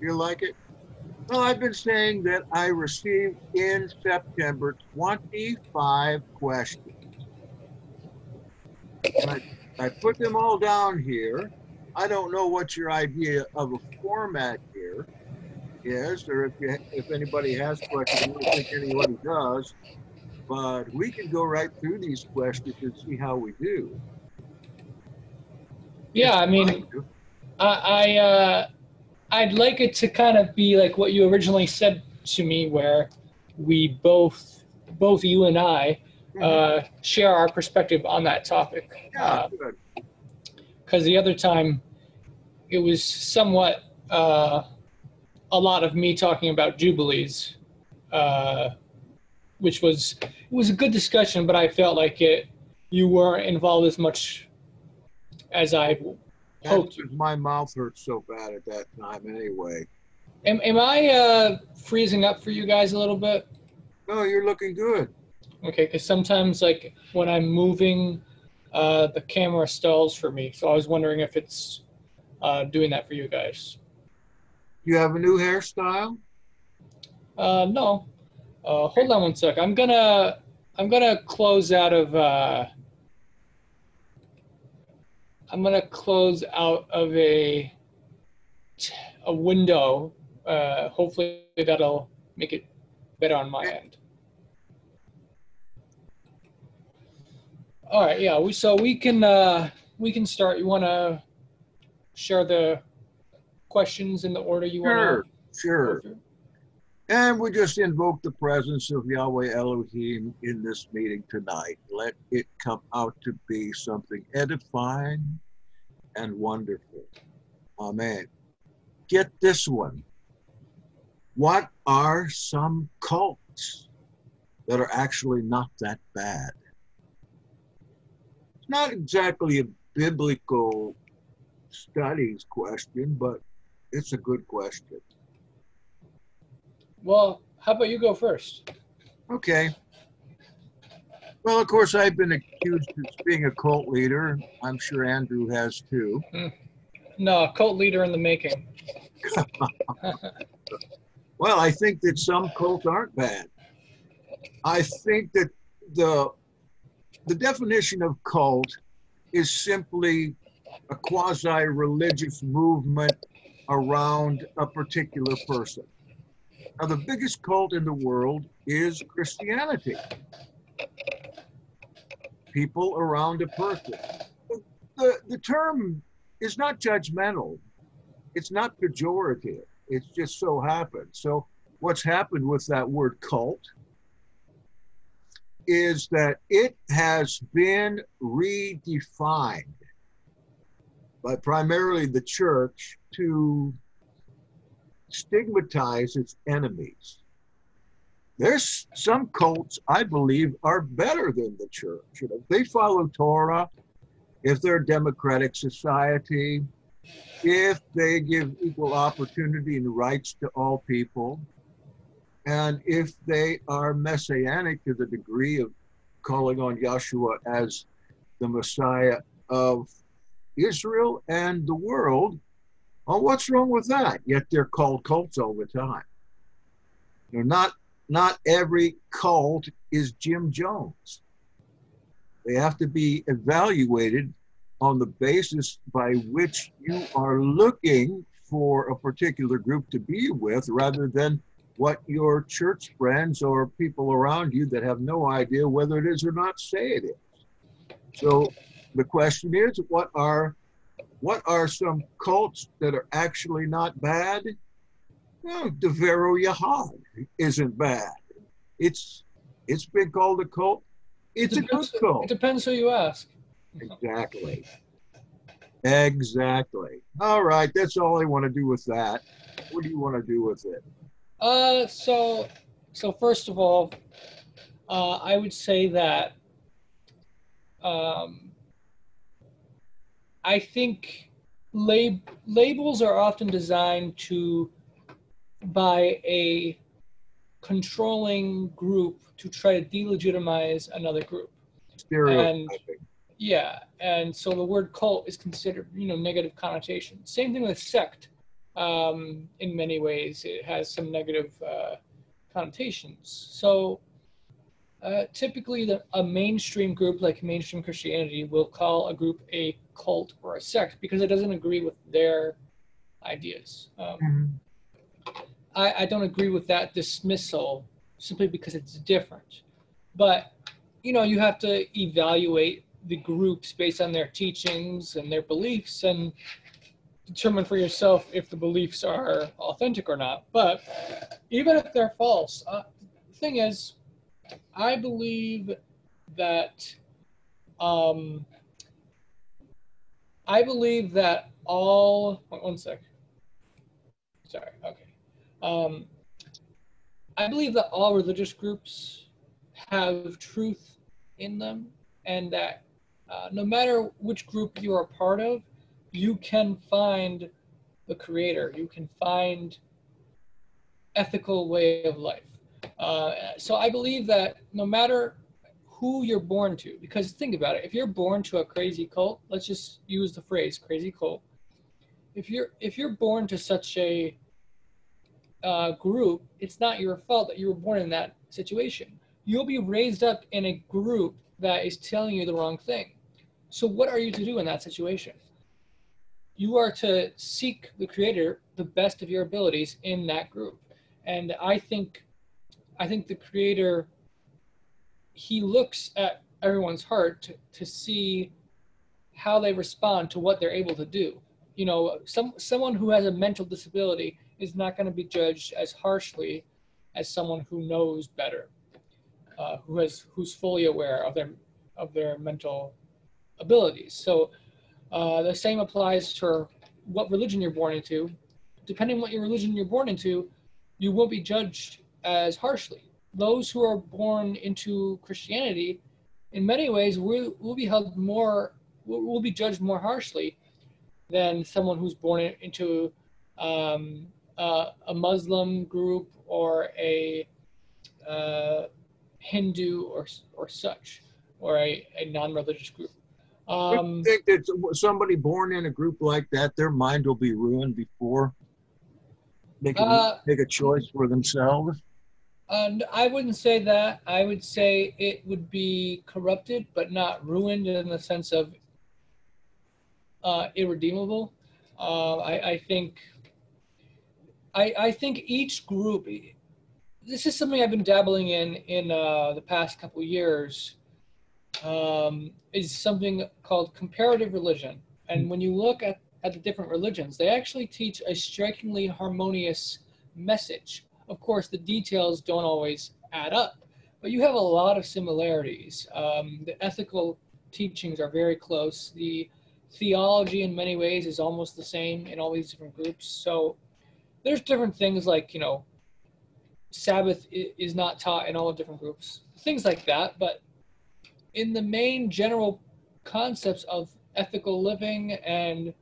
You like it? Well, I've been saying that I received in September 25 questions. I, I put them all down here. I don't know what your idea of a format here is, or if you, if anybody has questions. I don't think anybody does, but we can go right through these questions and see how we do. Yeah, I mean, I, I uh, I'd like it to kind of be like what you originally said to me, where we both, both you and I, uh, share our perspective on that topic. Because the other time, it was somewhat uh, a lot of me talking about jubilees, uh, which was it was a good discussion, but I felt like it you weren't involved as much as I 'cause my mouth hurt so bad at that time anyway. Am, am I uh, freezing up for you guys a little bit? No, you're looking good. Okay, because sometimes like when I'm moving, uh, the camera stalls for me. So I was wondering if it's uh, doing that for you guys. You have a new hairstyle? Uh, no. Uh, hold on one sec. I'm gonna I'm gonna close out of uh, I'm gonna close out of a a window. Uh, hopefully that'll make it better on my end. All right, yeah. We so we can uh, we can start. You want to share the questions in the order you Sure, want sure. to? And we just invoke the presence of Yahweh Elohim in this meeting tonight. Let it come out to be something edifying and wonderful. Amen. Get this one. What are some cults that are actually not that bad? It's not exactly a biblical studies question, but it's a good question. Well, how about you go first? Okay. Well, of course, I've been accused of being a cult leader. I'm sure Andrew has too. Hmm. No, cult leader in the making. Well, I think that some cults aren't bad. I think that the the definition of cult is simply a quasi-religious movement around a particular person. Now, the biggest cult in the world is Christianity. People around a person. The, the term is not judgmental. It's not pejorative. It's just so happened. So, what's happened with that word cult is that it has been redefined by primarily the church to stigmatize its enemies. There's some cults I believe are better than the church. You know, they follow Torah, if they're a democratic society, if they give equal opportunity and rights to all people, and if they are messianic to the degree of calling on Yeshua as the Messiah of Israel and the world, well, what's wrong with that? Yet they're called cults all the time. Not not every cult is Jim Jones. They have to be evaluated on the basis by which you are looking for a particular group to be with rather than what your church friends or people around you that have no idea whether it is or not say it is. So the question is what are what are some cults that are actually not bad? Well, Devero Yahad isn't bad. It's it's been called a cult. It's a good depends, it depends who you ask. Exactly. Exactly. All right, that's all I want to do with that. What do you want to do with it? Uh, so, so first of all, uh, I would say that um, I think lab- labels are often designed to by a controlling group to try to delegitimize another group. Stereotyping. Yeah, and so the word cult is considered, you know, negative connotation. Same thing with sect. um, in many ways. It has some negative uh, connotations. So uh, typically, the, a mainstream group like mainstream Christianity will call a group a cult or a sect because it doesn't agree with their ideas. Um, Mhm. I, I don't agree with that dismissal simply because it's different. But, you know, you have to evaluate the groups based on their teachings and their beliefs and determine for yourself if the beliefs are authentic or not. But even if they're false, uh, the thing is, I believe that um, I believe that all one- one sec. Sorry. Okay. Um, I believe that all religious groups have truth in them, and that uh, no matter which group you are part of, you can find the creator. You can find ethical way of life. Uh, so I believe that no matter who you're born to, because think about it, if you're born to a crazy cult, let's just use the phrase crazy cult. If you're if you're born to such a uh, group, it's not your fault that you were born in that situation. You'll be raised up in a group that is telling you the wrong thing. So what are you to do in that situation? You are to seek the creator the best of your abilities in that group. And I think I think the creator he looks at everyone's heart to, to see how they respond to what they're able to do. You know, some someone who has a mental disability is not going to be judged as harshly as someone who knows better, uh, who has who's fully aware of their of their mental abilities. So uh, the same applies to what religion you're born into. Depending on what your religion you're born into, you won't be judged as harshly. Those who are born into Christianity, in many ways, will will be held more will, will be judged more harshly than someone who's born into um, uh, a Muslim group or a uh, Hindu or or such, or a, a non-religious group. I Um, think that somebody born in a group like that, their mind will be ruined before they can Uh, make a choice for themselves. And I wouldn't say that. I would say it would be corrupted, but not ruined in the sense of uh, irredeemable. Uh, I, I think. I, I think each group. This is something I've been dabbling in in uh, the past couple years. Um, is something called comparative religion, and when you look at at the different religions, they actually teach a strikingly harmonious message. Of course, the details don't always add up, but you have a lot of similarities. Um, the ethical teachings are very close. The theology, in many ways, is almost the same in all these different groups. So there's different things like, you know, Sabbath is not taught in all the different groups, things like that. But in the main general concepts of ethical living and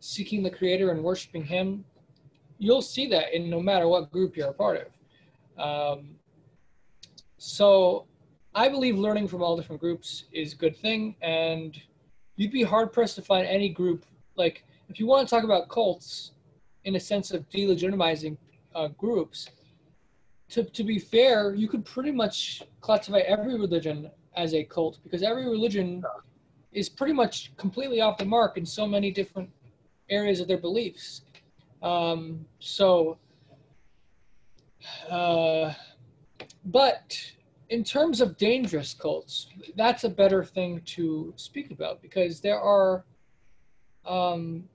seeking the creator and worshiping him you'll see that in no matter what group you're a part of um, so i believe learning from all different groups is a good thing and you'd be hard pressed to find any group like if you want to talk about cults in a sense of delegitimizing uh, groups to, to be fair you could pretty much classify every religion as a cult because every religion is pretty much completely off the mark in so many different areas of their beliefs. Um, so, uh, but in terms of dangerous cults, that's a better thing to speak about because there are. Um,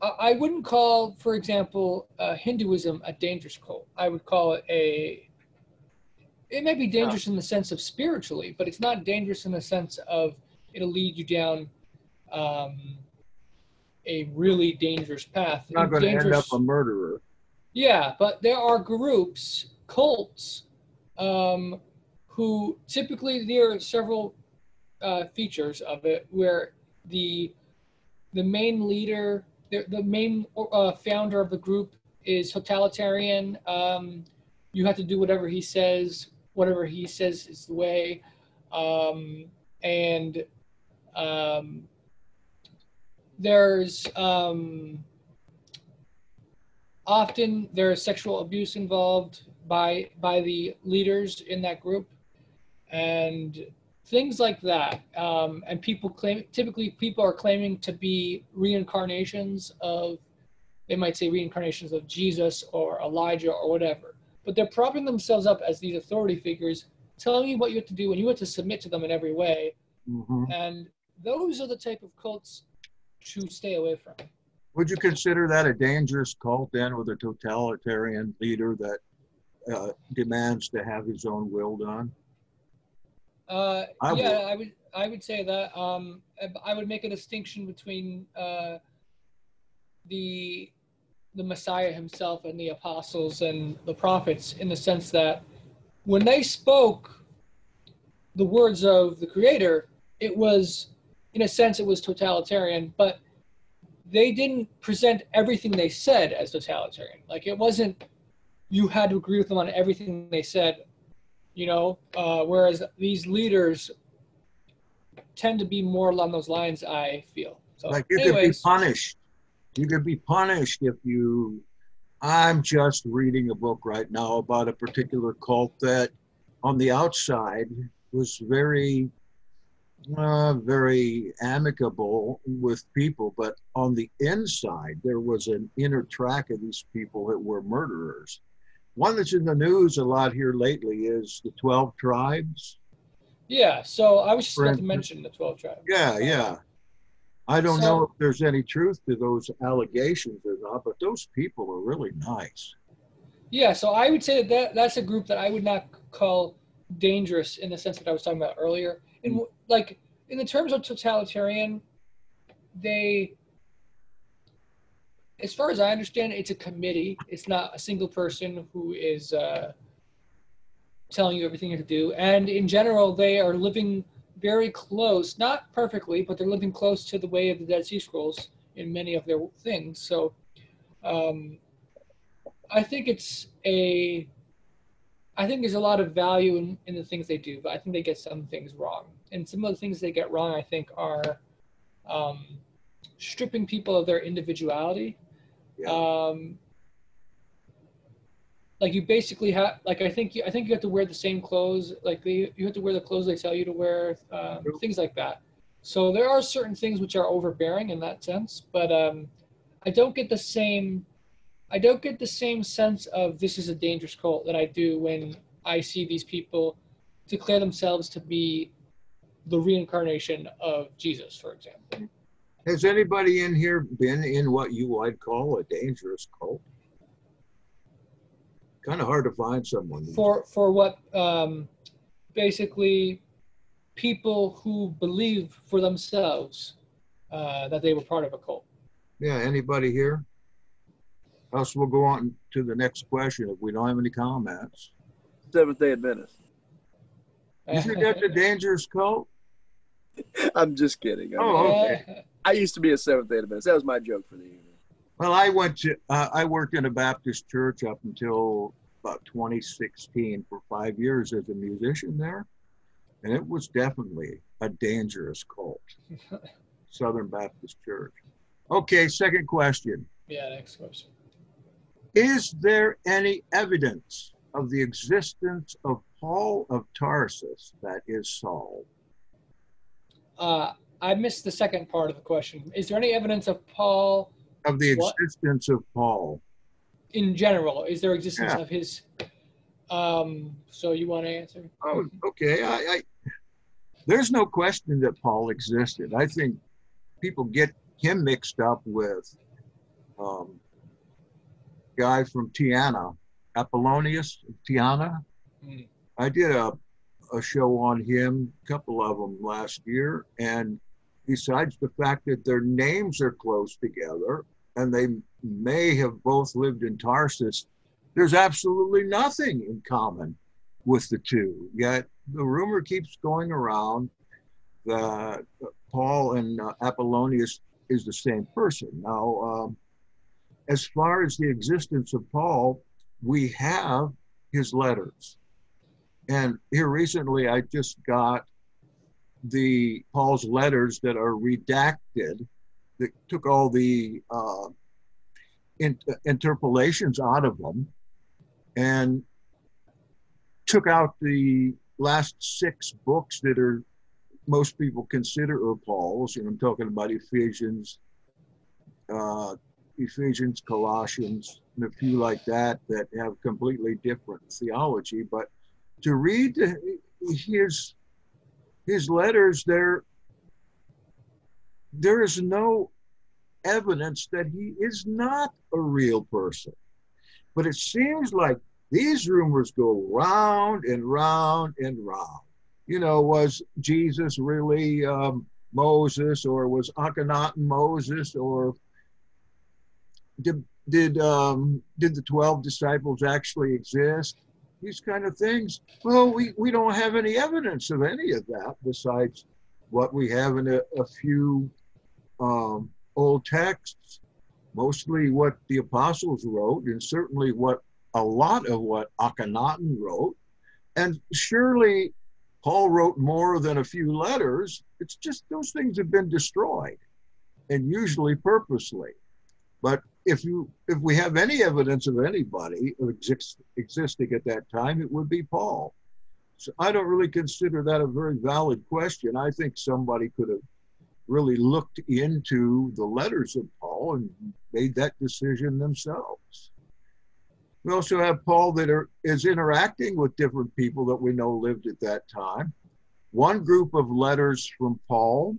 I- wouldn't call, for example, uh, Hinduism a dangerous cult. I would call it a. It may be dangerous in the sense of spiritually, but it's not dangerous in the sense of it'll lead you down um, a really dangerous path. Not going to end up a murderer. yeah, but there are groups, cults, um, who typically there are several uh, features of it where the the main leader, the, the main uh, founder of the group is totalitarian. Um, you have to do whatever he says. Whatever he says is the way, um, and um, there's um, often there's sexual abuse involved by by the leaders in that group, and things like that. Um, and people claim typically people are claiming to be reincarnations of they might say reincarnations of Jesus or Elijah or whatever. But they're propping themselves up as these authority figures, telling you what you have to do, and you have to submit to them in every way. Mhm. And those are the type of cults to stay away from. Would you consider that a dangerous cult then with a totalitarian leader that uh, demands to have his own will done? Uh, I yeah, would. I would I would say that. Um, I would make a distinction between uh, the the Messiah himself and the apostles and the prophets in the sense that when they spoke the words of the Creator, it was in a sense it was totalitarian, but they didn't present everything they said as totalitarian. Like it wasn't you had to agree with them on everything they said you know uh, whereas these leaders tend to be more along those lines i feel so Like you could be punished. You could be punished if you. I'm just reading a book right now about a particular cult that, on the outside, was very, uh, very amicable with people, but on the inside there was an inner track of these people that were murderers. One that's in the news a lot here lately is the Twelve Tribes. yeah so i was just about to mention the 12 tribes Yeah, yeah. I don't So- know if there's any truth to those allegations or not, but those people are really nice. yeah so i would say that, that that's a group that i would not call dangerous in the sense that i was talking about earlier in like in the terms of totalitarian they as far as i understand it's a committee. It's not a single person who is uh, telling you everything you have to do. And in general they are living very close not perfectly but they're living close to the way of the dead sea scrolls in many of their things. So um, i think it's a i think there's a lot of value in, in the things they do but i think they get some things wrong. And some of the things they get wrong i think are um, stripping people of their individuality. Yeah. um, like you basically have like i think you i think you have to wear the same clothes like they, you have to wear the clothes they tell you to wear um, things like that. So there are certain things which are overbearing in that sense but um, i don't get the same i don't get the same sense of this is a dangerous cult that i do when i see these people declare themselves to be the reincarnation of jesus for example Has anybody in here been in what you would call a dangerous cult? Kind of hard to find someone. for for what um, basically people who believe for themselves uh, that they were part of a cult. yeah, anybody here? Else we'll go on to the next question if we don't have any comments. Seventh day Adventist. You think that's a dangerous cult? I'm just kidding. I, Oh, okay. I used to be a Seventh day Adventist. That was my joke for the evening. Well, I went to, uh, I worked in a Baptist church up until about 2016 for five years as a musician there. And it was definitely a dangerous cult. Southern Baptist Church. Okay, second question. yeah, next question. Is there any evidence of the existence of Paul of Tarsus that is Saul? Uh, I missed the second part of the question. Is there any evidence of Paul Of the What? existence of Paul? in general? Is there existence Yeah. of his? Um, so you want to answer? Oh, okay. I, I there's no question that Paul existed. I think people get him mixed up with um, guy from Tyana, Apollonius Tyana. Hmm. I did a a show on him, a couple of them last year, and besides the fact that their names are close together and they may have both lived in Tarsus, there's absolutely nothing in common with the two. Yet the rumor keeps going around that Paul and uh, Apollonius is the same person. Now, um, as far as the existence of Paul, we have his letters. And here recently, I just got the Paul's letters that are redacted that took all the uh, in, interpolations out of them and took out the last six books that are most people consider are Paul's. And I'm talking about Ephesians, uh, Ephesians, Colossians, and a few like that that have completely different theology. But to read his his letters, there there is no evidence that he is not a real person. But it seems like these rumors go round and round and round. You know, was Jesus really um, Moses, or was Akhenaten Moses, or did did um, did the twelve disciples actually exist? These kind of things. Well, we, we don't have any evidence of any of that besides what we have in a, a few um, old texts, mostly what the apostles wrote, and certainly what a lot of what Akhenaten wrote. And surely Paul wrote more than a few letters. It's just those things have been destroyed, and usually purposely. But if you if we have any evidence of anybody exist, existing at that time, it would be Paul. So I don't really consider that a very valid question. I think somebody could have really looked into the letters of Paul and made that decision themselves. We also have Paul that are, is interacting with different people that we know lived at that time. One group of letters from Paul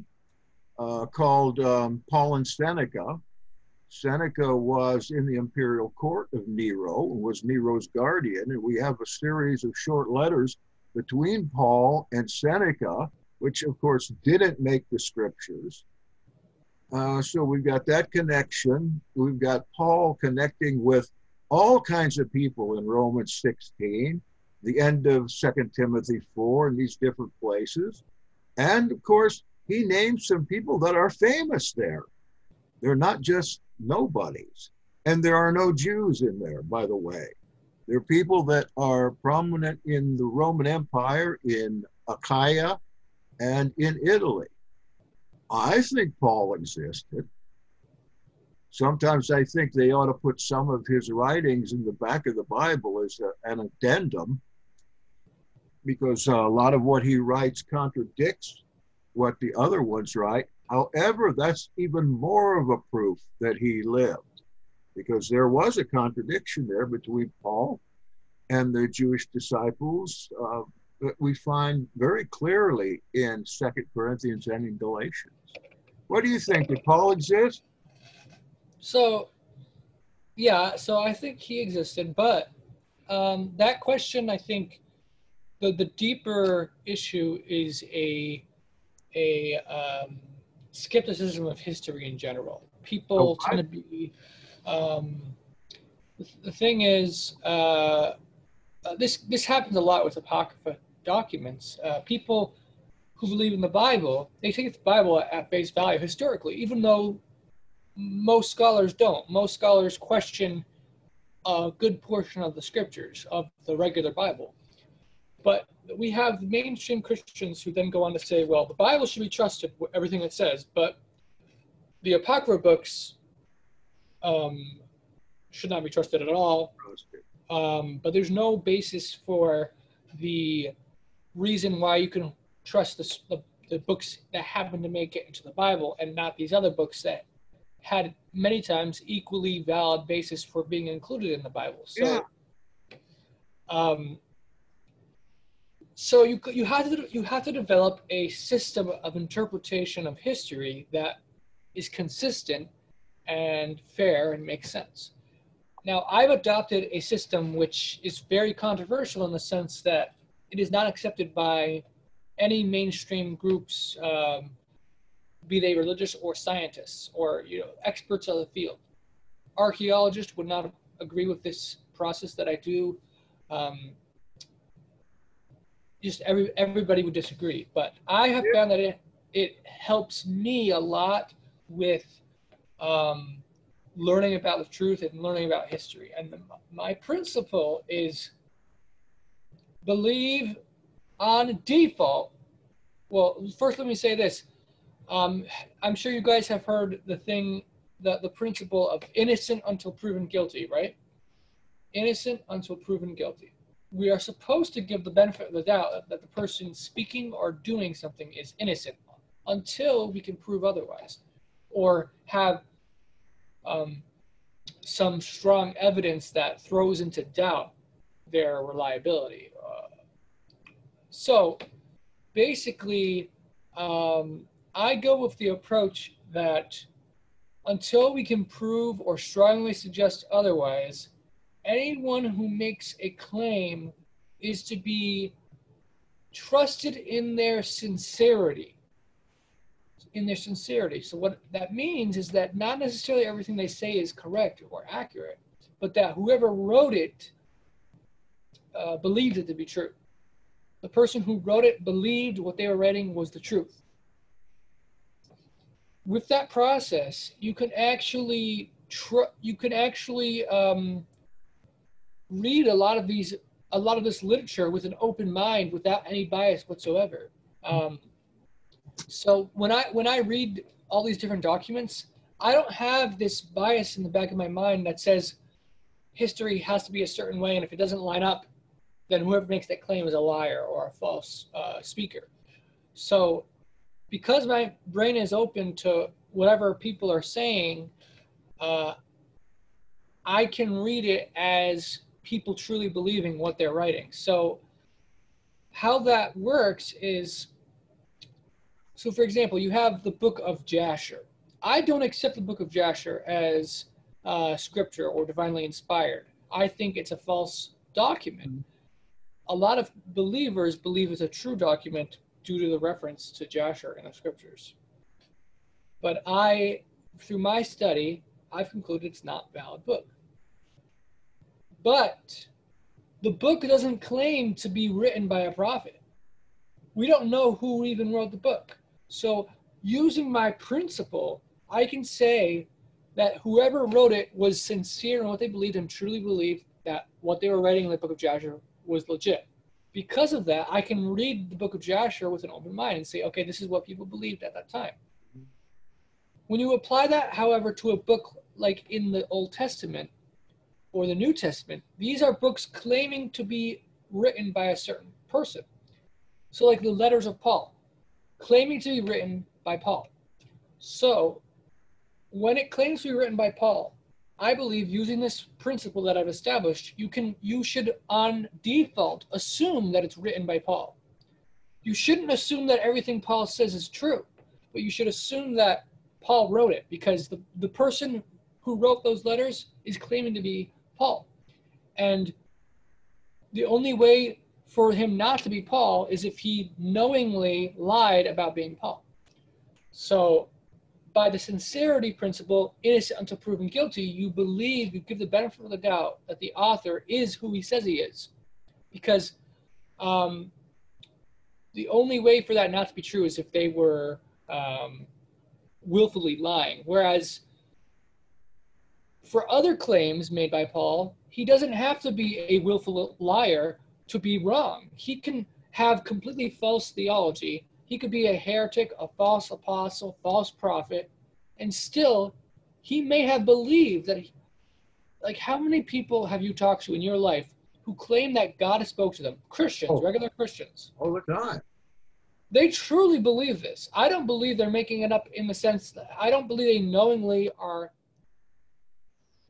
uh, called um, Paul and Seneca. Seneca was in the imperial court of Nero and was Nero's guardian. And we have a series of short letters between Paul and Seneca which of course didn't make the scriptures. Uh, so we've got that connection. We've got Paul connecting with all kinds of people in Romans 16, the end of Second Timothy 4, in these different places. And of course, he names some people that are famous there. They're not just nobodies. And there are no Jews in there, by the way. There are people that are prominent in the Roman Empire in Achaia and in Italy. I think Paul existed. Sometimes I think they ought to put some of his writings in the back of the Bible as a, an addendum because a lot of what he writes contradicts what the other ones write. However, that's even more of a proof that he lived because there was a contradiction there between Paul and the Jewish disciples. Uh, that we find very clearly in Second Corinthians and in Galatians. What do you think? Did Paul exist? So, yeah, so I think he existed, but um, that question, I think, the the deeper issue is a a um, skepticism of history in general. People oh, tend to be. Um, the, thing is, uh, uh, this this happens a lot with apocrypha documents. Uh, people who believe in the Bible, they take the Bible at face value historically, even though most scholars don't. Most scholars question a good portion of the scriptures of the regular Bible. But we have mainstream Christians who then go on to say, well, the Bible should be trusted, everything it says, but the Apocrypha books um, should not be trusted at all. Um, but there's no basis for the reason why you can trust the, the, the books that happen to make it into the Bible and not these other books that had many times equally valid basis for being included in the Bible. So, yeah. um, so you you have to you have to develop a system of interpretation of history that is consistent and fair and makes sense. Now, I've adopted a system which is very controversial in the sense that it is not accepted by any mainstream groups, um, be they religious or scientists or you know experts of the field. Archaeologists would not agree with this process that I do. Um, just every everybody would disagree, but I have found that it it helps me a lot with um, learning about the truth and learning about history. And the, my principle is believe on default. Well, first let me say this. Um, I'm sure you guys have heard the thing the, the principle of innocent until proven guilty, right? Innocent until proven guilty. We are supposed to give the benefit of the doubt that the person speaking or doing something is innocent until we can prove otherwise or have um, some strong evidence that throws into doubt their reliability. Uh, so basically, um, I go with the approach that until we can prove or strongly suggest otherwise, anyone who makes a claim is to be trusted in their sincerity. In their sincerity. So, what that means is that not necessarily everything they say is correct or accurate, but that whoever wrote it uh, believed it to be true. The person who wrote it believed what they were writing was the truth. With that process, you can actually tr- you can actually um, read a lot of these a lot of this literature with an open mind without any bias whatsoever. Um, so when I when I read all these different documents, I don't have this bias in the back of my mind that says history has to be a certain way, and if it doesn't line up, then whoever makes that claim is a liar or a false uh, speaker. So, because my brain is open to whatever people are saying, uh, I can read it as people truly believing what they're writing. So, how that works is so, for example, you have the book of Jasher. I don't accept the book of Jasher as uh, scripture or divinely inspired. I think it's a false document a lot of believers believe it's a true document due to the reference to Jasher in the scriptures. But I, through my study, I've concluded it's not a valid book. But the book doesn't claim to be written by a prophet. We don't know who even wrote the book. So, using my principle, I can say that whoever wrote it was sincere in what they believed and truly believed that what they were writing in the book of Joshua was legit. Because of that, I can read the book of Joshua with an open mind and say, okay, this is what people believed at that time. When you apply that, however, to a book like in the Old Testament or the New Testament, these are books claiming to be written by a certain person. So, like the letters of Paul, claiming to be written by Paul. So, when it claims to be written by Paul, I believe using this principle that I've established, you can you should on default assume that it's written by Paul. You shouldn't assume that everything Paul says is true, but you should assume that Paul wrote it because the, the person who wrote those letters is claiming to be Paul. And the only way for him not to be Paul is if he knowingly lied about being Paul. So by the sincerity principle, innocent until proven guilty, you believe, you give the benefit of the doubt that the author is who he says he is. Because um, the only way for that not to be true is if they were um, willfully lying. Whereas for other claims made by Paul, he doesn't have to be a willful liar to be wrong. He can have completely false theology he could be a heretic, a false apostle, false prophet, and still he may have believed that he, like how many people have you talked to in your life who claim that God has spoke to them? Christians, oh. regular Christians. All the time. They truly believe this. I don't believe they're making it up in the sense that I don't believe they knowingly are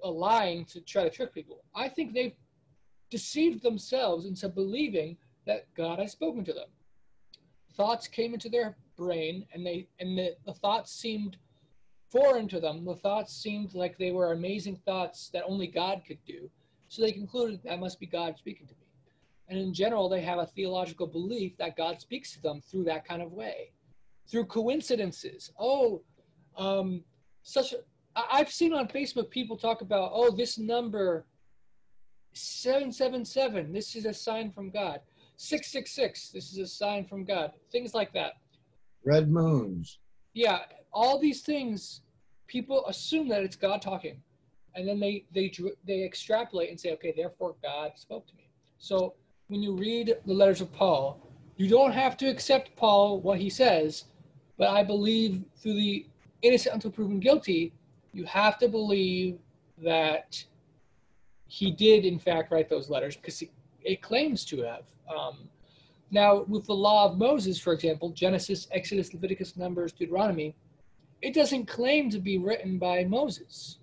lying to try to trick people. I think they've deceived themselves into believing that God has spoken to them. Thoughts came into their brain and they and the, the thoughts seemed foreign to them. The thoughts seemed like they were amazing thoughts that only god could do. So they concluded that must be god speaking to me. And in general they have a theological belief that god speaks to them through that kind of way. Through coincidences. Oh um, such a, i've seen on facebook people talk about oh this number 777 this is a sign from god 666, this is a sign from God. Things like that. Red moons. Yeah, all these things, people assume that it's God talking. And then they, they, they extrapolate and say, okay, therefore God spoke to me. So when you read the letters of Paul, you don't have to accept Paul, what he says, but I believe through the innocent until proven guilty, you have to believe that he did, in fact, write those letters because it, it claims to have. Um, now, with the law of Moses, for example, Genesis, Exodus, Leviticus, Numbers, Deuteronomy, it doesn't claim to be written by Moses.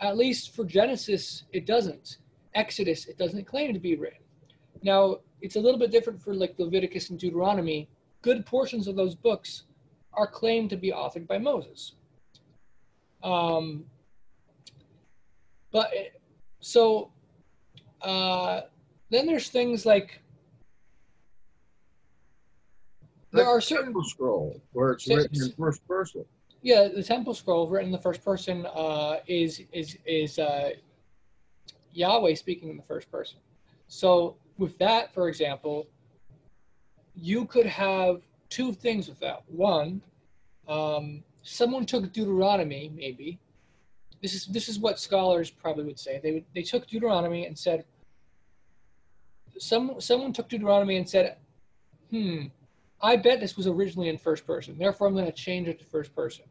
At least for Genesis, it doesn't. Exodus, it doesn't claim to be written. Now, it's a little bit different for like Leviticus and Deuteronomy. Good portions of those books are claimed to be authored by Moses. Um, but so uh, then there's things like there Like are the certain Temple scroll where it's written in first person. yeah the temple scroll written in the first person uh, is is is uh, Yahweh speaking in the first person. So with that, for example, you could have two things with that. One, um, someone took Deuteronomy, maybe. This is this is what scholars probably would say. They would, they took Deuteronomy and said, some someone took Deuteronomy and said, hmm, I bet this was originally in first person. Therefore, I'm going to change it to first person.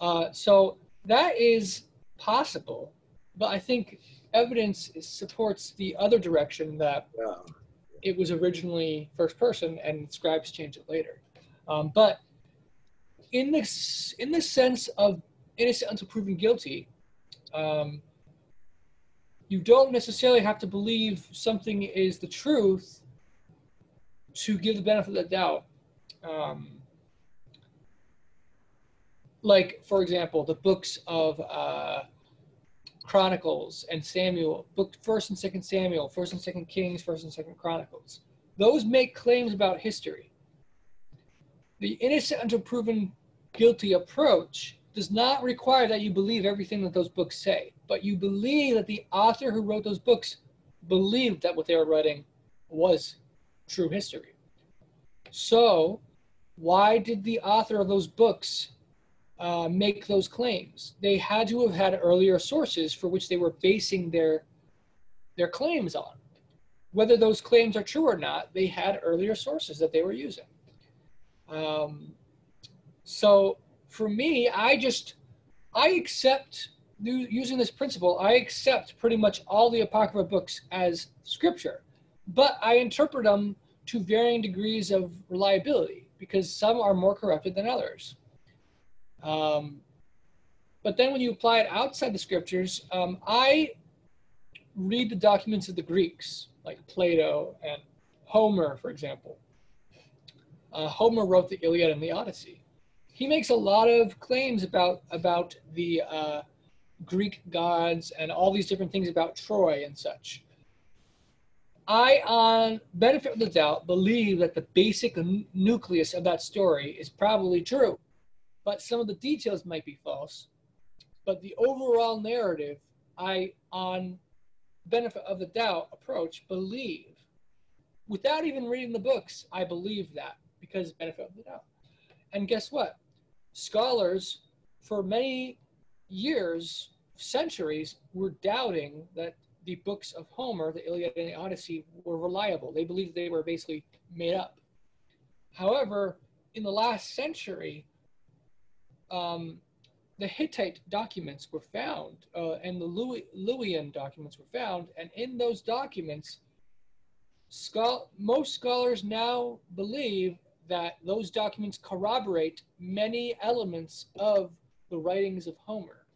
Uh, so that is possible, but I think evidence supports the other direction that Yeah. it was originally first person and scribes changed it later. Um, but in this in the sense of innocent until proven guilty, um, you don't necessarily have to believe something is the truth to give the benefit of the doubt. Um, like, for example, the books of uh, Chronicles and Samuel, book First and Second Samuel, First and Second Kings, First and Second Chronicles. Those make claims about history. The innocent until proven guilty approach does not require that you believe everything that those books say, but you believe that the author who wrote those books believed that what they were writing was true history. So, why did the author of those books uh, make those claims? They had to have had earlier sources for which they were basing their their claims on. Whether those claims are true or not, they had earlier sources that they were using. Um, so for me, I just I accept using this principle. I accept pretty much all the apocrypha books as scripture, but I interpret them to varying degrees of reliability because some are more corrupted than others. Um, but then when you apply it outside the scriptures, um, I read the documents of the Greeks, like Plato and Homer, for example. Uh, Homer wrote the Iliad and the Odyssey. He makes a lot of claims about about the uh, Greek gods and all these different things about Troy and such. I, on benefit of the doubt, believe that the basic nucleus of that story is probably true, but some of the details might be false. But the overall narrative, I, on benefit of the doubt approach, believe. Without even reading the books, I believe that because benefit of the doubt. And guess what? Scholars for many years, centuries, were doubting that the books of Homer, the Iliad and the Odyssey, were reliable. They believed they were basically made up. However, in the last century, um, the Hittite documents were found, uh, and the Luwian documents were found, and in those documents, schol- most scholars now believe that those documents corroborate many elements of the writings of Homer,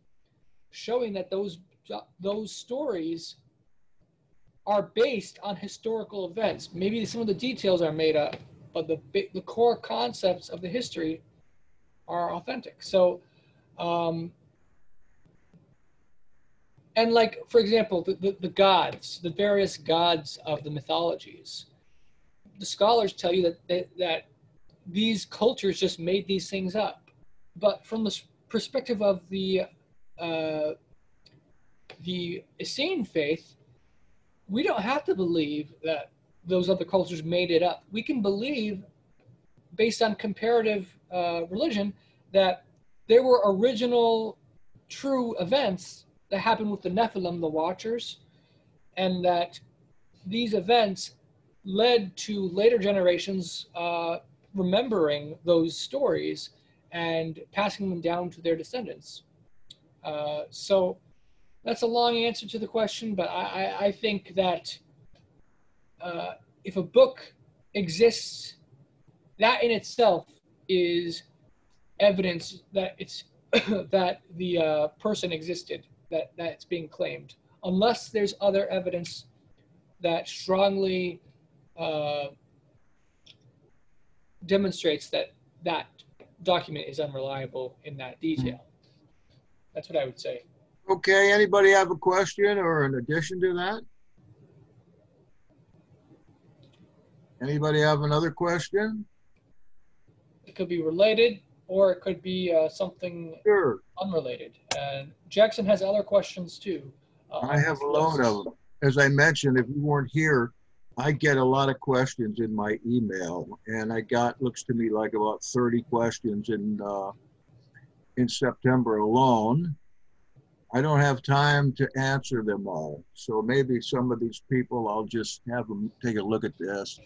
showing that those those stories are based on historical events. Maybe some of the details are made up, but the the core concepts of the history are authentic. So, um, and like for example, the, the, the gods, the various gods of the mythologies, the scholars tell you that that, that these cultures just made these things up. But from the perspective of the uh, the Essene faith, we don't have to believe that those other cultures made it up. We can believe, based on comparative uh, religion, that there were original true events that happened with the Nephilim, the Watchers, and that these events led to later generations uh, remembering those stories and passing them down to their descendants. Uh, so that's a long answer to the question, but I, I, think that uh, if a book exists, that in itself is evidence that it's that the uh, person existed, that that it's being claimed, unless there's other evidence that strongly uh, demonstrates that that document is unreliable in that detail. That's what I would say. Okay, anybody have a question or an addition to that? Anybody have another question? It could be related or it could be uh, something Sure, unrelated. And Jackson has other questions too. uh, I have a load of them. As I mentioned, if you weren't here, I get a lot of questions in my email and I got, looks to me like about 30 questions in, uh, in September alone. I don't have time to answer them all. So maybe some of these people, I'll just have them take a look at this.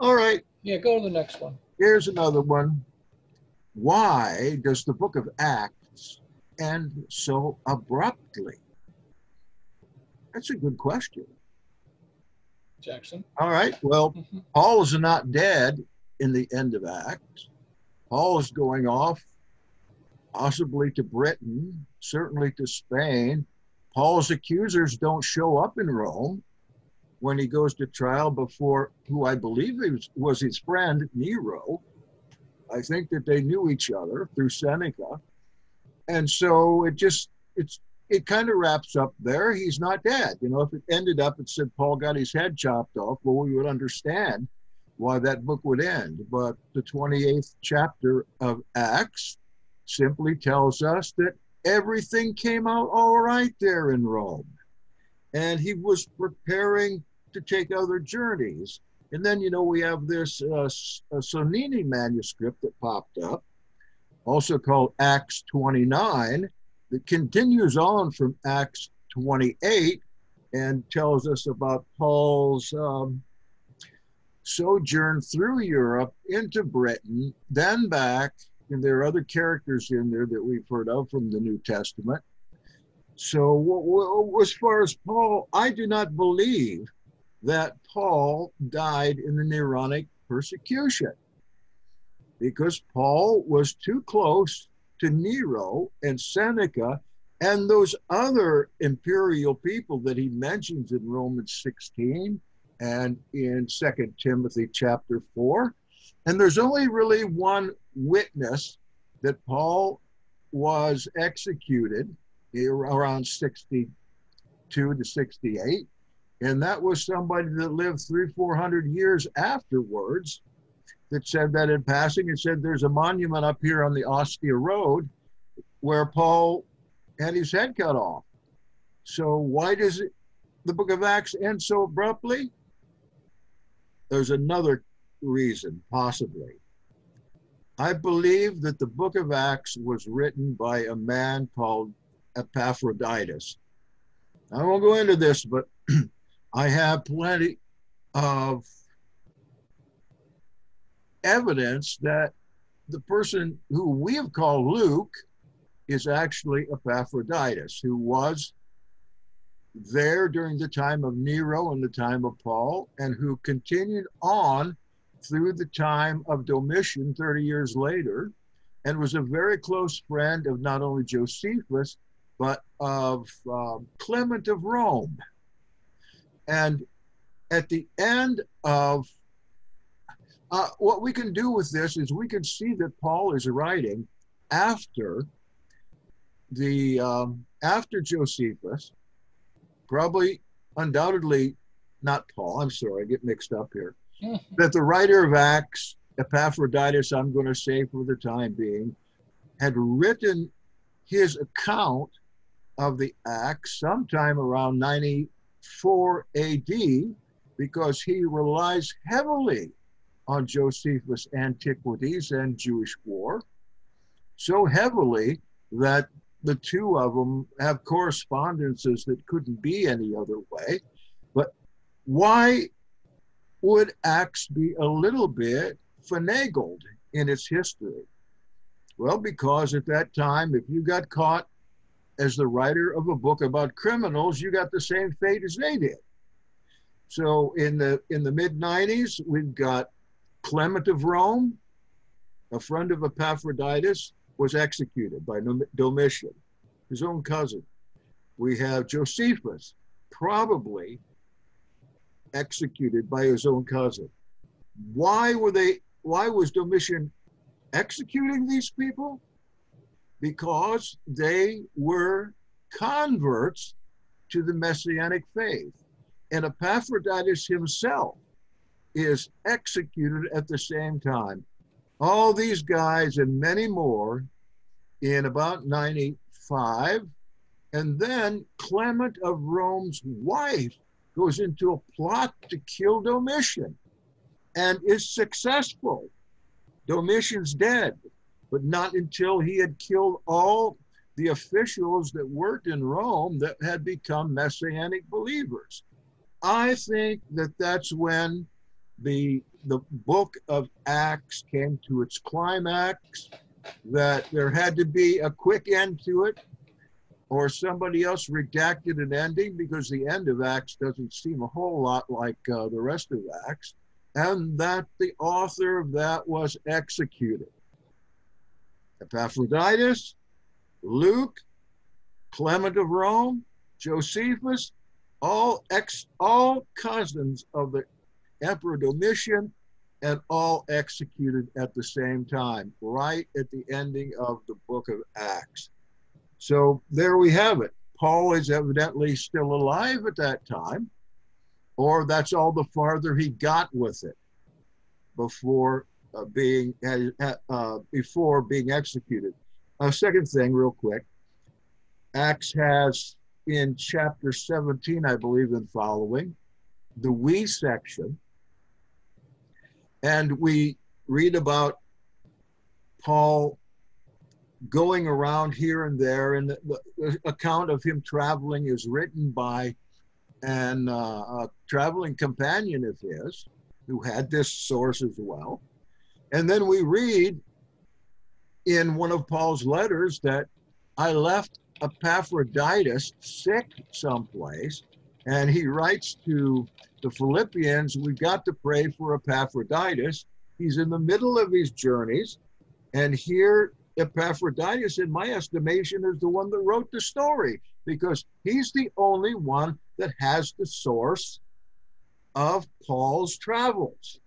All right, Yeah, go to the next one. Here's another one. Why does the book of Acts end so abruptly? That's a good question. Jackson. All right. Well, Mhm. Paul is not dead in the end of Acts. Paul is going off, possibly to Britain, certainly to Spain. Paul's accusers don't show up in Rome when he goes to trial before who I believe was, was his friend Nero. I think that they knew each other through Seneca. And so it just it's it kind of wraps up there. He's not dead. You know, if it ended up and said Paul got his head chopped off, well, we would understand why that book would end. But the 28th chapter of Acts simply tells us that everything came out all right there in Rome. And he was preparing to take other journeys. And then, you know, we have this uh, uh, Sonnini manuscript that popped up, also called Acts 29, that continues on from Acts 28 and tells us about Paul's um, sojourn through Europe into Britain, then back. And there are other characters in there that we've heard of from the New Testament. So, as far as Paul, I do not believe that Paul died in the Neronic persecution because Paul was too close to Nero and Seneca and those other imperial people that he mentions in Romans 16 and in Second Timothy chapter 4. And there's only really one witness that Paul was executed around 62 to 68 and that was somebody that lived three, four hundred years afterwards that said that in passing, it said there's a monument up here on the Ostia Road where Paul had his head cut off. So why does it, the book of Acts end so abruptly? There's another reason, possibly. I believe that the book of Acts was written by a man called Epaphroditus. I won't go into this, but I have plenty of evidence that the person who we have called Luke is actually Epaphroditus, who was there during the time of Nero and the time of Paul, and who continued on through the time of Domitian 30 years later, and was a very close friend of not only Josephus, but of um, Clement of Rome. And at the end of uh, what we can do with this is we can see that Paul is writing after the um, after Josephus, probably undoubtedly not Paul. I'm sorry, I get mixed up here. That the writer of Acts, Epaphroditus, I'm going to say for the time being, had written his account of the Acts sometime around 94 AD because he relies heavily on Josephus' Antiquities and Jewish War, so heavily that the two of them have correspondences that couldn't be any other way. But why would Acts be a little bit finagled in its history? Well, because at that time, if you got caught as the writer of a book about criminals, you got the same fate as they did. So in the in the mid 90s, we've got Clement of Rome, a friend of Epaphroditus, was executed by Domitian, his own cousin. We have Josephus, probably executed by his own cousin. Why were they? Why was Domitian executing these people? Because they were converts to the messianic faith. And Epaphroditus himself is executed at the same time. All these guys and many more in about 95. And then Clement of Rome's wife goes into a plot to kill Domitian and is successful. Domitian's dead, but not until he had killed all the officials that worked in Rome that had become messianic believers. I think that that's when the the book of Acts came to its climax, that there had to be a quick end to it, or somebody else redacted an ending because the end of Acts doesn't seem a whole lot like uh, the rest of Acts and that the author of that was executed. Epaphroditus, Luke, Clement of Rome, Josephus, all ex, all cousins of the Emperor Domitian, and all executed at the same time, right at the ending of the book of Acts. So there we have it. Paul is evidently still alive at that time or that's all the farther he got with it before uh, being uh, uh, before being executed. A second thing, real quick, Acts has in chapter 17, I believe, and following, the we section, and we read about Paul going around here and there, and the, the account of him traveling is written by an, uh, a traveling companion of his who had this source as well. And then we read in one of Paul's letters that I left Epaphroditus sick someplace. And he writes to the Philippians, we've got to pray for Epaphroditus. He's in the middle of his journeys. And here, Epaphroditus, in my estimation, is the one that wrote the story because he's the only one that has the source of Paul's travels.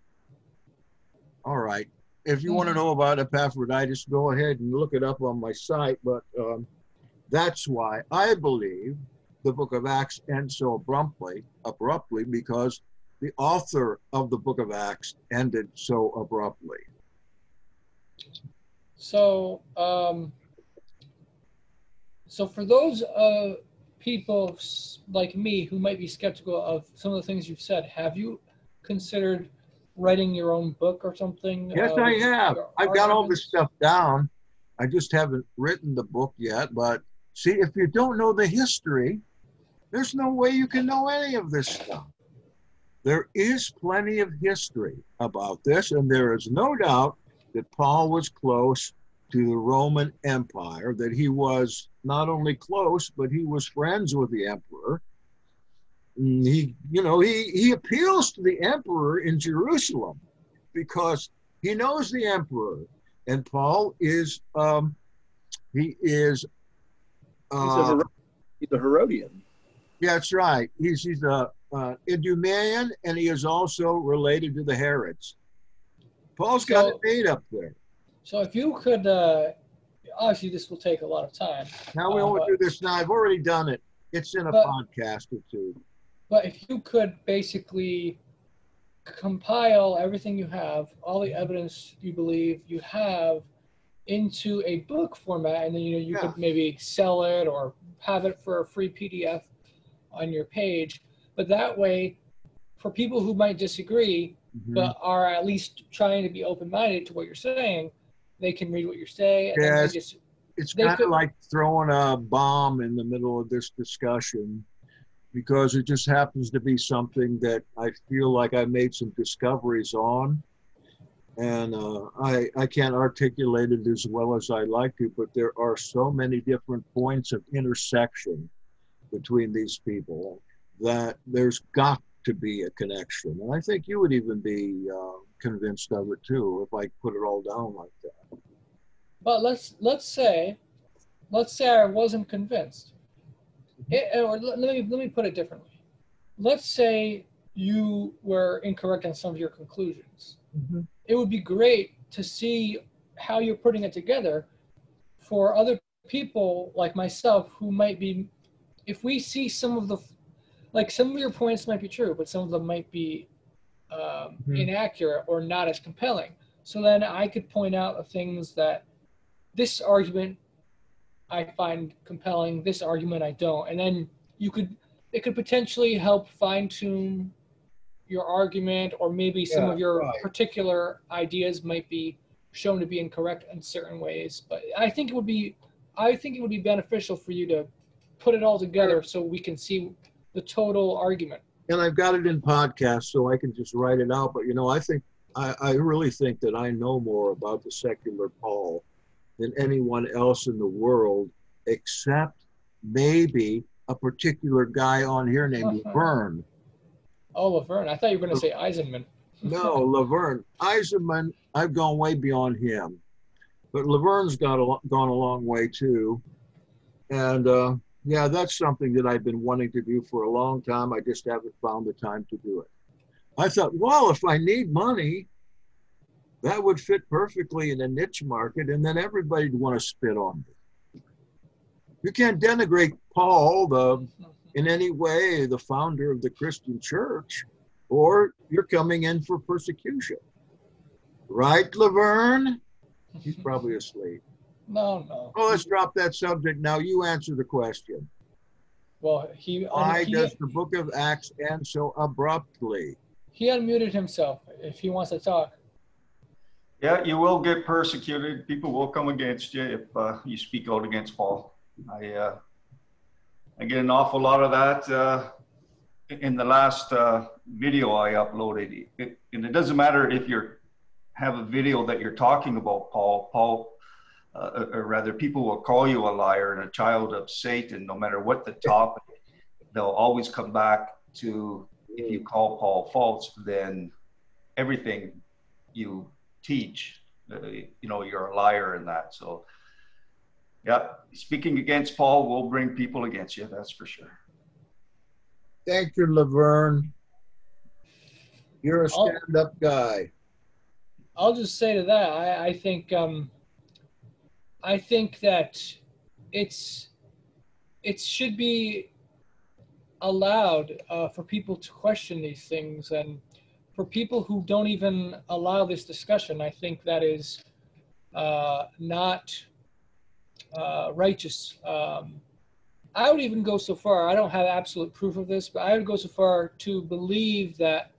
All right. If you want to know about Epaphroditus, go ahead and look it up on my site. But um, that's why I believe the book of Acts ends so abruptly, abruptly because the author of the book of Acts ended so abruptly. So, um, so for those uh, people like me who might be skeptical of some of the things you've said, have you considered writing your own book or something? Yes, uh, I have. I've got all this stuff down. I just haven't written the book yet. But see, if you don't know the history, there's no way you can know any of this stuff. There is plenty of history about this, and there is no doubt that Paul was close to the Roman Empire, that he was not only close, but he was friends with the emperor. He, you know, he, he appeals to the emperor in Jerusalem because he knows the emperor. And Paul is, um, he is, uh, he's, a uh, Her- he's a Herodian. Yeah, that's right. He's, he's a uh, Idumean, and he is also related to the Herods. Paul's got so, a date up there. So if you could, uh, obviously this will take a lot of time. Now we uh, won't do this now. I've already done it. It's in a but, podcast or two. But if you could basically compile everything you have, all the evidence you believe you have into a book format, and then you know you yeah. could maybe sell it or have it for a free PDF on your page. But that way, for people who might disagree, mm-hmm. but are at least trying to be open-minded to what you're saying, they can read what you're saying. And yeah, just, it's kind of like throwing a bomb in the middle of this discussion because it just happens to be something that I feel like I made some discoveries on. And uh, I, I can't articulate it as well as I like to, but there are so many different points of intersection between these people that there's got to be a connection. And I think you would even be uh, convinced of it too if I put it all down like that. But let's let's say, let's say I wasn't convinced. It, or let me let me put it differently. Let's say you were incorrect on some of your conclusions. Mm-hmm. It would be great to see how you're putting it together for other people like myself who might be if we see some of the like some of your points might be true but some of them might be um, Mhm. inaccurate or not as compelling so then i could point out the things that this argument i find compelling this argument i don't and then you could it could potentially help fine tune your argument or maybe some Yeah, of your right. particular ideas might be shown to be incorrect in certain ways but i think it would be i think it would be beneficial for you to put it all together so we can see the total argument And I've got it in podcast, so I can just write it out. But you know, I think I, I really think that I know more about the secular Paul than anyone else in the world, except maybe a particular guy on here named Uh-huh. Laverne. oh laverne i thought you were going to say eisenman No, Laverne. Eisenman, I've gone way beyond him. But Laverne's got a, gone a long way too. And uh, yeah, that's something that I've been wanting to do for a long time. I just haven't found the time to do it. I thought, well, if I need money, that would fit perfectly in a niche market, and then everybody'd want to spit on me. You can't denigrate Paul, the in any way the founder of the Christian church, or you're coming in for persecution. Right, Laverne? He's probably asleep. No no Oh, let's drop that subject now. You answer the question. well he Why he, does the book of Acts end so abruptly? he unmuted himself if he wants to talk Yeah, you will get persecuted. People will come against you if uh, you speak out against Paul. I uh, I get an awful lot of that uh, in the last uh, video I uploaded. It, and it doesn't matter if you have a video that you're talking about Paul. Paul, uh, or rather, people will call you a liar and a child of Satan, no matter what the topic. They'll always come back to if you call Paul false, then everything you teach, uh, you know, you're a liar in that. So, yeah, speaking against Paul will bring people against you. That's for sure. Thank you, Laverne. You're a stand-up guy. I'll just say to that, I, I think um, I think that it's it should be allowed uh, for people to question these things, and for people who don't even allow this discussion, I think that is uh, not uh, righteous. Um, I would even go so far. I don't have absolute proof of this, but I would go so far to believe that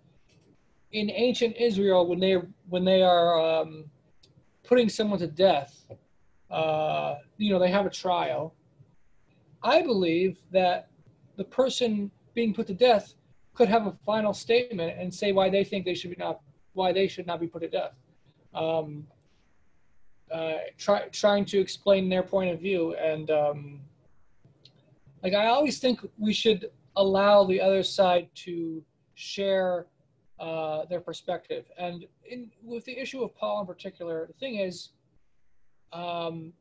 in ancient Israel, when they when they are um, putting someone to death, uh, you know, they have a trial. I believe that the person being put to death could have a final statement and say why they think they should be not why they should not be put to death. Um, uh, try, trying to explain their point of view and um, like I always think we should allow the other side to share uh, their perspective. And in, with the issue of Paul in particular, the thing is, um,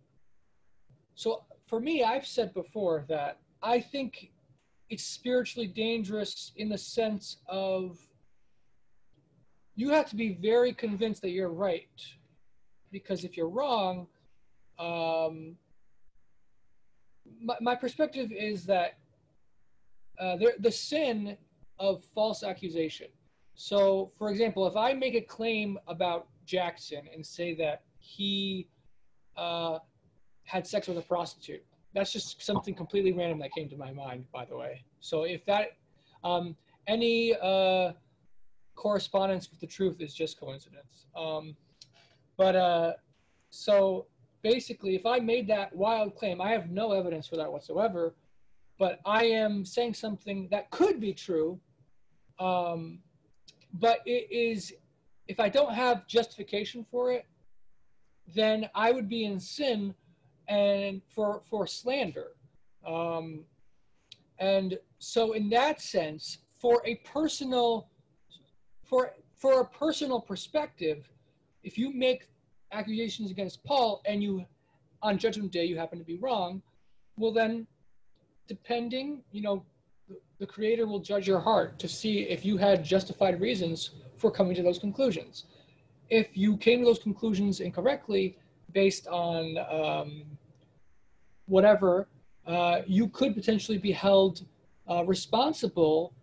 so for me, I've said before that I think it's spiritually dangerous in the sense of you have to be very convinced that you're right. Because if you're wrong, um, my, my perspective is that uh, the sin of false accusation. So, for example, if I make a claim about Jackson and say that he uh, had sex with a prostitute, that's just something completely random that came to my mind, by the way. So, if that um, any uh, correspondence with the truth is just coincidence. Um, but uh, so basically, if I made that wild claim, I have no evidence for that whatsoever, but I am saying something that could be true, um, but it is if I don't have justification for it, then I would be in sin and for for slander. Um, and so in that sense, for a personal for for a personal perspective, if you make accusations against Paul and you on judgment day you happen to be wrong, well then depending, you know, the, the creator will judge your heart to see if you had justified reasons for coming to those conclusions. If you came to those conclusions incorrectly based on um, whatever, uh, you could potentially be held uh, responsible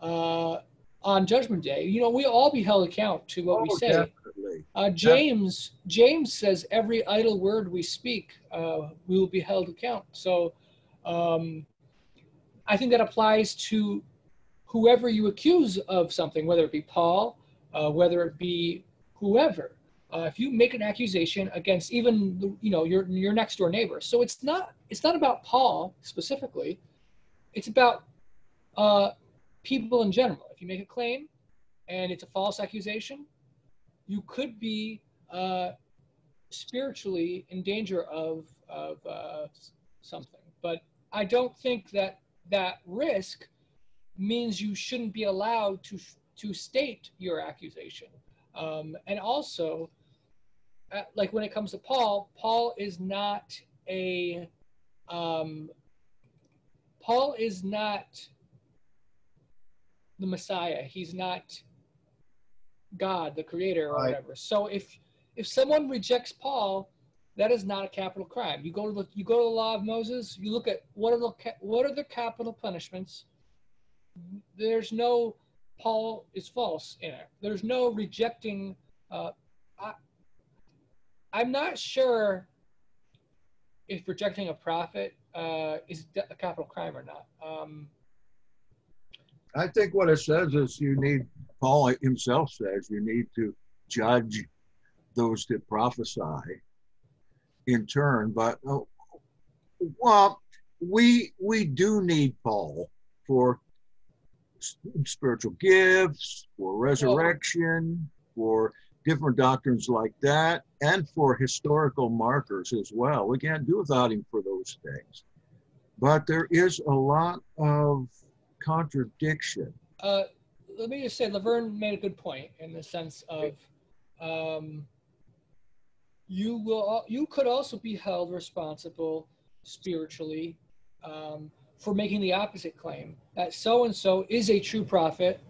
uh, on Judgment Day. You know, we all be held account to what we Oh, say. Definitely. Uh, James James says every idle word we speak, uh, we will be held account. So, um, I think that applies to whoever you accuse of something, whether it be Paul, uh, whether it be whoever. Uh, if you make an accusation against even you know your your next door neighbor, so it's not it's not about Paul specifically. It's about uh, people in general. If you make a claim and it's a false accusation, you could be uh, spiritually in danger of of uh, something. But I don't think that that risk means you shouldn't be allowed to to state your accusation. Um, and also, uh, like when it comes to Paul, Paul is not a um, Paul is not the Messiah. He's not God, the creator or Right. whatever. So if if someone rejects Paul, that is not a capital crime. You go to the you go to the law of Moses, you look at what are the what are the capital punishments. There's no Paul is false in it. There's no rejecting uh I I'm not sure if rejecting a prophet uh, is a capital crime or not. Um, I think what it says is you need, Paul himself says, you need to judge those that prophesy in turn. But, uh, well, we, we do need Paul for spiritual gifts, for resurrection, for different doctrines like that, and for historical markers as well. We can't do without him for those things. But there is a lot of contradiction. uh, let me just say, Laverne made a good point in the sense of um, you will you could also be held responsible spiritually um, for making the opposite claim that so and so is a true prophet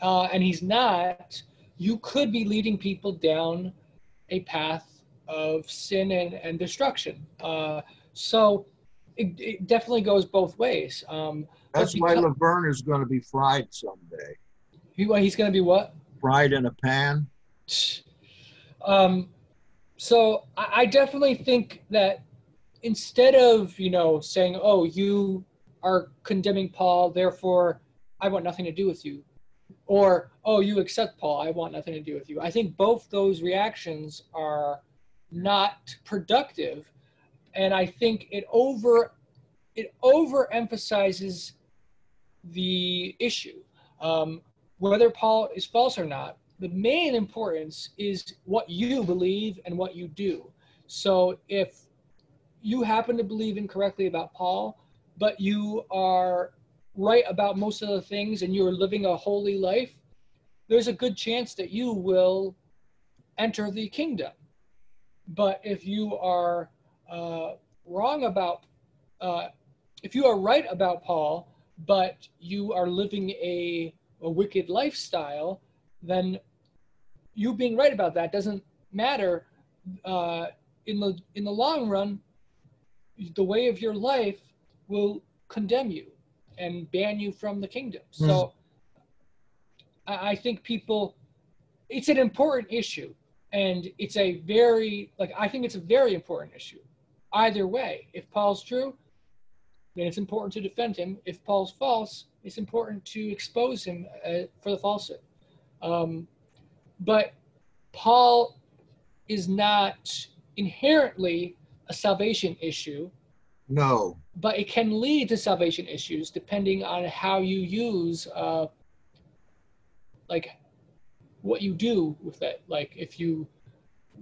uh, and he's not. You could be leading people down a path of sin and, and destruction. Uh, so it, it definitely goes both ways. Um, That's But why because- Laverne is going to be fried someday. he, he's going to be what? Fried in a pan. Um, so I, I definitely think that instead of you know saying, "Oh, you are condemning Paul, therefore I want nothing to do with you," or "Oh, you accept Paul, I want nothing to do with you," I think both those reactions are not productive, and I think it over it overemphasizes the issue. Um, whether Paul is false or not, the main importance is what you believe and what you do. So if you happen to believe incorrectly about Paul, but you are right about most of the things and you're living a holy life, there's a good chance that you will enter the kingdom. But if you are uh, wrong about, uh, if you are right about Paul, but you are living a, a wicked lifestyle, then you being right about that doesn't matter. Uh, in the in the long run, the way of your life will condemn you and ban you from the kingdom. So I, I think people, it's an important issue, and it's a very like I think it's a very important issue. Either way, if Paul's true, then it's important to defend him. If Paul's false, it's important to expose him uh, for the falsehood. Um, but Paul is not inherently a salvation issue, No. but it can lead to salvation issues depending on how you use, uh, like, what you do with it. Like if you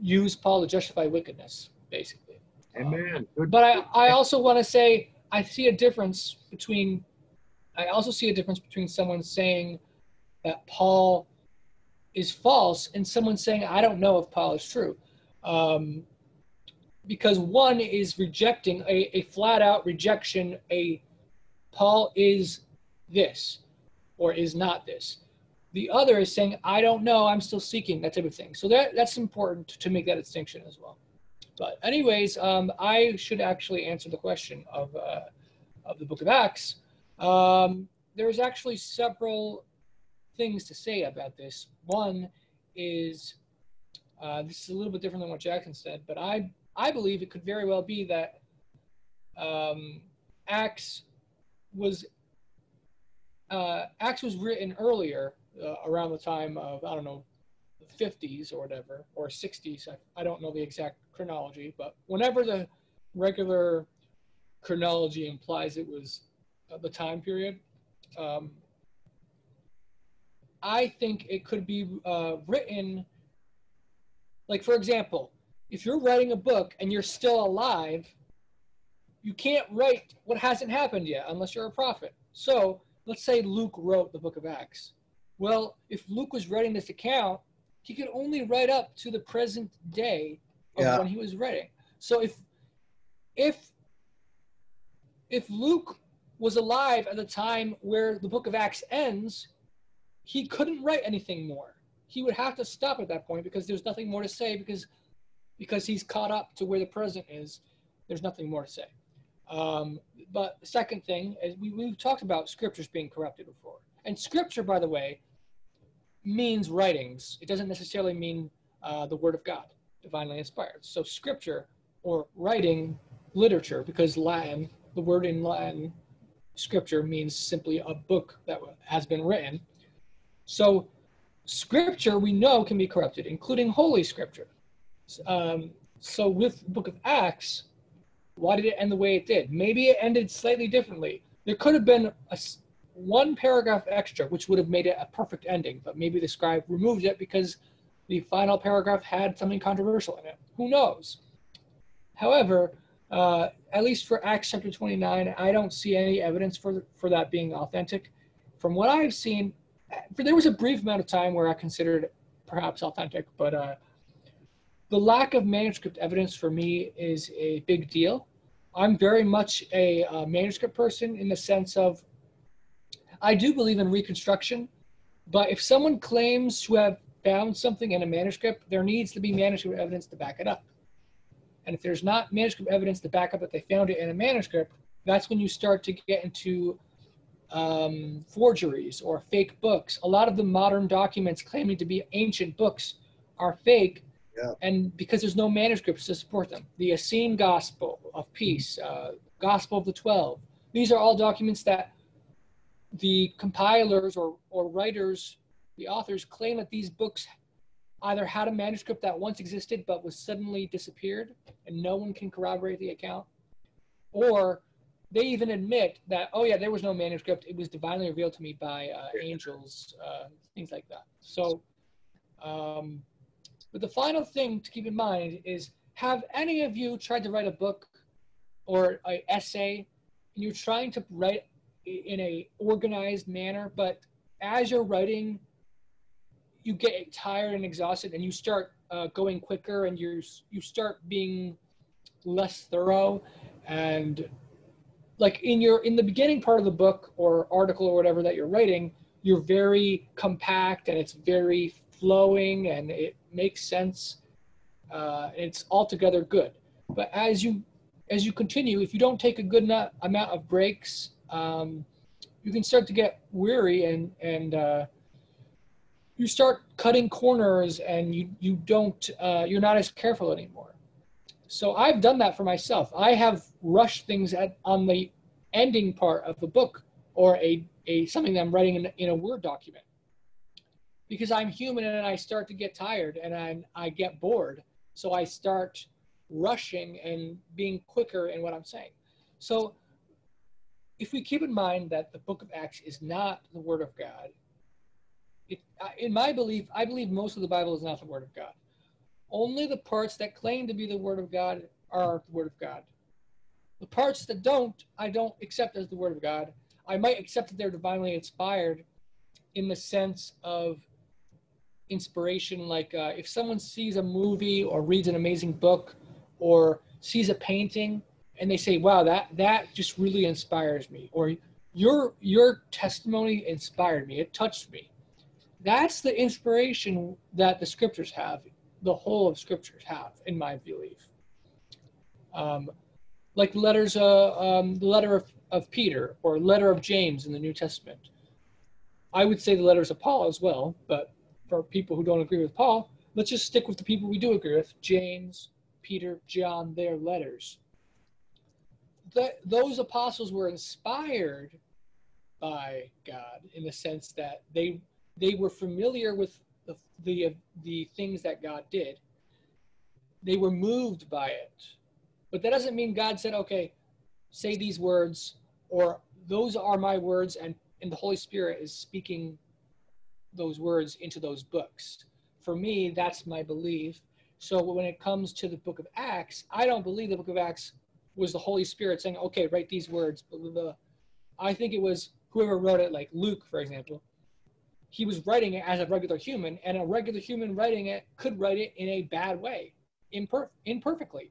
use Paul to justify wickedness, basically. Amen. Good. But I, I also want to say I see a difference between I also see a difference between someone saying that Paul is false and someone saying I don't know if Paul is true. Um, because one is rejecting a, a flat out rejection, a Paul is this or is not this. The other is saying, I don't know, I'm still seeking, that type of thing. So that, that's important to make that distinction as well. But anyways, um, I should actually answer the question of, uh, of the book of Acts. Um, there's actually several things to say about this. One is, uh, this is a little bit different than what Jackson said, but I, I believe it could very well be that um, Acts was uh, Acts was written earlier, uh, around the time of I don't know, the 50s or whatever, or 60s. I, I don't know the exact chronology, but whenever the regular chronology implies it was uh, the time period, um, I think it could be uh, written. Like for example, if you're writing a book and you're still alive, you can't write what hasn't happened yet unless you're a prophet. So let's say Luke wrote the book of Acts. Well, if Luke was writing this account, he could only write up to the present day of Yeah. when he was writing. So if if if Luke was alive at the time where the book of Acts ends, he couldn't write anything more. He would have to stop at that point because there's nothing more to say because because he's caught up to where the present is. There's nothing more to say. Um, but the second thing is we, we've talked about scriptures being corrupted before. And scripture, by the way, means writings. It doesn't necessarily mean uh, the word of God, divinely inspired. So scripture or writing literature, because Latin, the word in Latin, scripture means simply a book that has been written. So scripture we know can be corrupted, including holy scripture. Um, so with the book of Acts, why did it end the way it did? Maybe it ended slightly differently. There could have been a, one paragraph extra, which would have made it a perfect ending, but maybe the scribe removed it because the final paragraph had something controversial in it. Who knows? However, uh, at least for Acts chapter 29, I don't see any evidence for, for that being authentic. From what I've seen, for, there was a brief amount of time where I considered perhaps authentic, but uh, the lack of manuscript evidence for me is a big deal. I'm very much a uh, manuscript person in the sense of I do believe in reconstruction, but if someone claims to have found something in a manuscript, there needs to be manuscript evidence to back it up. And if there's not manuscript evidence to back up that they found it in a manuscript, that's when you start to get into um, forgeries or fake books. A lot of the modern documents claiming to be ancient books are fake Yeah. and because there's no manuscripts to support them. The Essene Gospel of Peace, uh, Gospel of the Twelve, these are all documents that the compilers or, or writers, the authors claim that these books either had a manuscript that once existed but was suddenly disappeared and no one can corroborate the account, or they even admit that, oh yeah, there was no manuscript. It was divinely revealed to me by uh, angels, uh, things like that. So, um, but the final thing to keep in mind is have any of you tried to write a book or an essay? And you're trying to write in a organized manner, but as you're writing, you get tired and exhausted and you start uh, going quicker and you you start being less thorough and like in your in the beginning part of the book or article or whatever that you're writing you're very compact and it's very flowing and it makes sense uh, it's altogether good. But as you as you continue if you don't take a good enough amount of breaks um, you can start to get weary and and uh, you start cutting corners and you you don't uh, you're not as careful anymore. So i've done that for myself. I have rushed things at on the ending part of a book or a, a something that i'm writing in, in a word document because i'm human and i start to get tired and i i get bored so i start rushing and being quicker in what i'm saying so if we keep in mind that the book of acts is not the word of god It, in my belief, I believe most of the Bible is not the Word of God. Only the parts that claim to be the Word of God are the Word of God. The parts that don't, I don't accept as the Word of God. I might accept that they're divinely inspired in the sense of inspiration. Like uh, if someone sees a movie or reads an amazing book or sees a painting and they say, "Wow, that that just really inspires me," or "Your your testimony inspired me. It touched me." That's the inspiration that the scriptures have. The whole of scriptures have, in my belief. Um, like letters, uh, um, the letter of, of Peter or letter of James in the New Testament. I would say the letters of Paul as well, but for people who don't agree with Paul, let's just stick with the people we do agree with James, Peter, John, their letters. Th- those apostles were inspired by God in the sense that they they were familiar with the, the the things that God did. They were moved by it. But that doesn't mean God said, okay, say these words, or those are my words, and, and the Holy Spirit is speaking those words into those books. For me, that's my belief. So when it comes to the book of Acts, I don't believe the book of Acts was the Holy Spirit saying, okay, write these words. I think it was whoever wrote it, like Luke, for example. He was writing it as a regular human, and a regular human writing it could write it in a bad way, imper- imperfectly.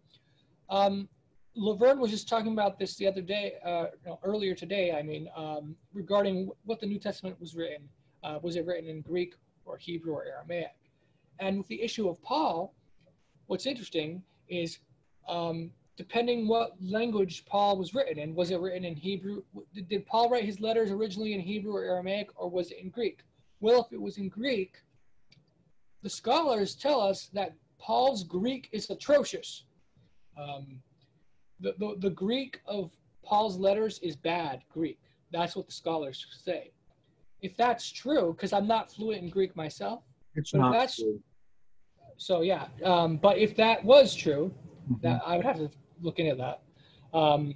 Um, Laverne was just talking about this the other day, uh, no, earlier today, I mean, um, regarding what the New Testament was written. Uh, was it written in Greek or Hebrew or Aramaic? And with the issue of Paul, what's interesting is um, depending what language Paul was written in, was it written in Hebrew? Did, Paul write his letters originally in Hebrew or Aramaic, or was it in Greek? Well, if it was in Greek, the scholars tell us that Paul's Greek is atrocious. Um, the, the, the Greek of Paul's letters is bad Greek. That's what the scholars say. If that's true, because I'm not fluent in Greek myself, It's not. that's- true. so yeah. Um, but if that was true, Mhm. that I would have to look into that. Um,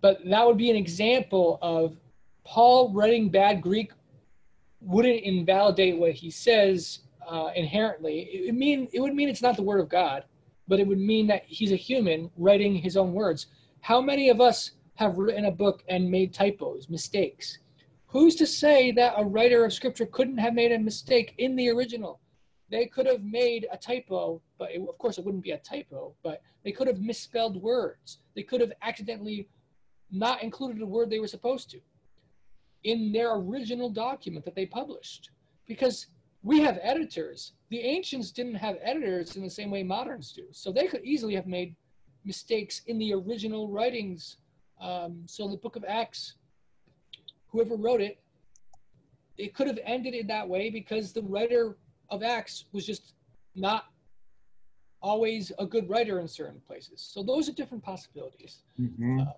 but that would be an example of Paul writing bad Greek wouldn't invalidate what he says uh, inherently. It would mean it would mean it's not the word of God, but it would mean that he's a human writing his own words. How many of us have written a book and made typos, mistakes? Who's to say that a writer of scripture couldn't have made a mistake in the original? They could have made a typo, but it, of course it wouldn't be a typo, but they could have misspelled words. They could have accidentally not included a word they were supposed to in their original document that they published. Because we have editors. The ancients didn't have editors in the same way moderns do. So they could easily have made mistakes in the original writings. Um, so the book of Acts, whoever wrote it, it could have ended in that way because the writer of Acts was just not always a good writer in certain places. So those are different possibilities. Mhm.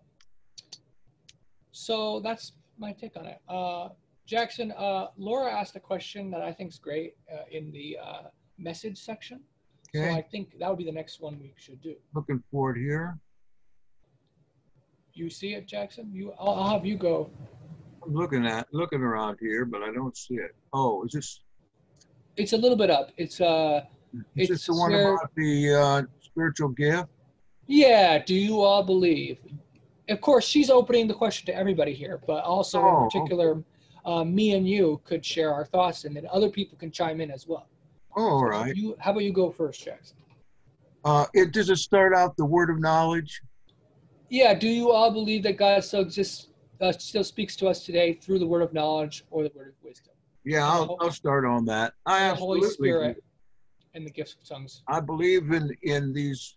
So that's my take on it. Uh, Jackson, uh, Laura asked a question that I think is great uh, in the uh, message section. So I think that would be the next one we should do. looking forward here. You see it, Jackson? You, I'll, I'll have you go. I'm looking at, looking around here, but I don't see it. Oh, is this, It's a little bit up. It's uh, is this It's the one where- about the uh, spiritual gift? yeah. Do you all believe? Of course, she's opening the question to everybody here, but also Oh, in particular, uh, me and you could share our thoughts, and then other people can chime in as well. Oh, all So right. You, how about you go first, Jackson? Uh, it, does it start out the word of knowledge? Yeah. Do you all believe that God still exists, uh, still speaks to us today through the word of knowledge or the word of wisdom, Yeah, I'll, I'll start on that. I the Holy. Spirit, and the gifts of tongues? I believe in, in these,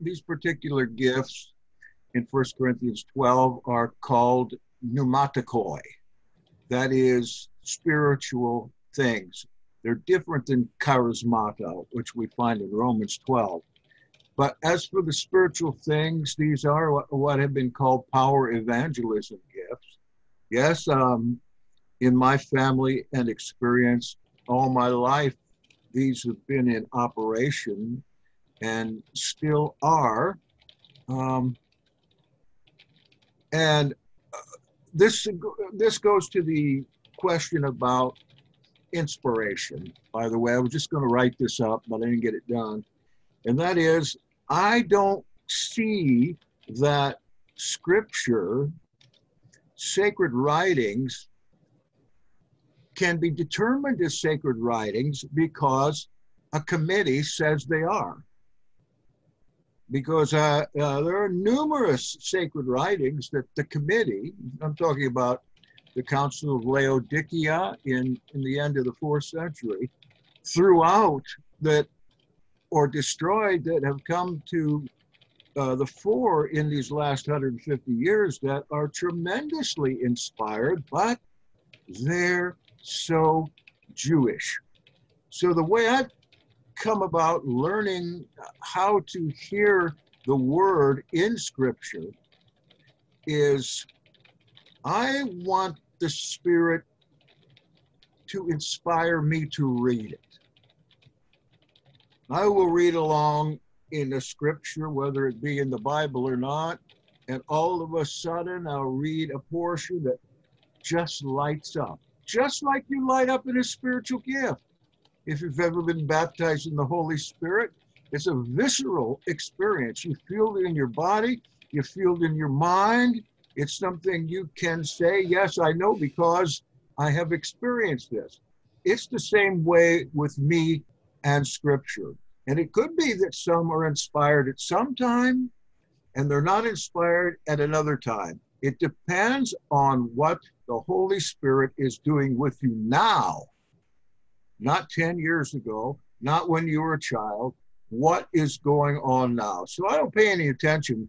these particular gifts in First Corinthians 12 are called pneumatikoi. That is spiritual things. They're different than charismata, which we find in Romans 12. But as for the spiritual things, these are what, what have been called power evangelism gifts. Yes, um, in my family and experience all my life, these have been in operation and still are. Um, and uh, this this goes to the question about inspiration. By the way, I was just going to write this up, but I didn't get it done. And that is, I don't see that scripture, sacred writings, can be determined as sacred writings because a committee says they are. Because uh, uh, there are numerous sacred writings that the committee, I'm talking about the Council of Laodicea in, in the end of the fourth century, throughout that or destroyed that have come to uh, the fore in these last 150 years that are tremendously inspired, but they're so Jewish. So the way I've come about learning how to hear the word in scripture is I want the Spirit to inspire me to read it. I will read along in the scripture, whether it be in the Bible or not, and all of a sudden I'll read a portion that just lights up, just like you light up in a spiritual gift. If you've ever been baptized in the Holy Spirit, it's a visceral experience. You feel it in your body, you feel it in your mind. It's something you can say, Yes, I know because I have experienced this. It's the same way with me and Scripture. And it could be that some are inspired at some time and they're not inspired at another time. It depends on what the Holy Spirit is doing with you now, not 10 years ago, not when you were a child. What is going on now? So I don't pay any attention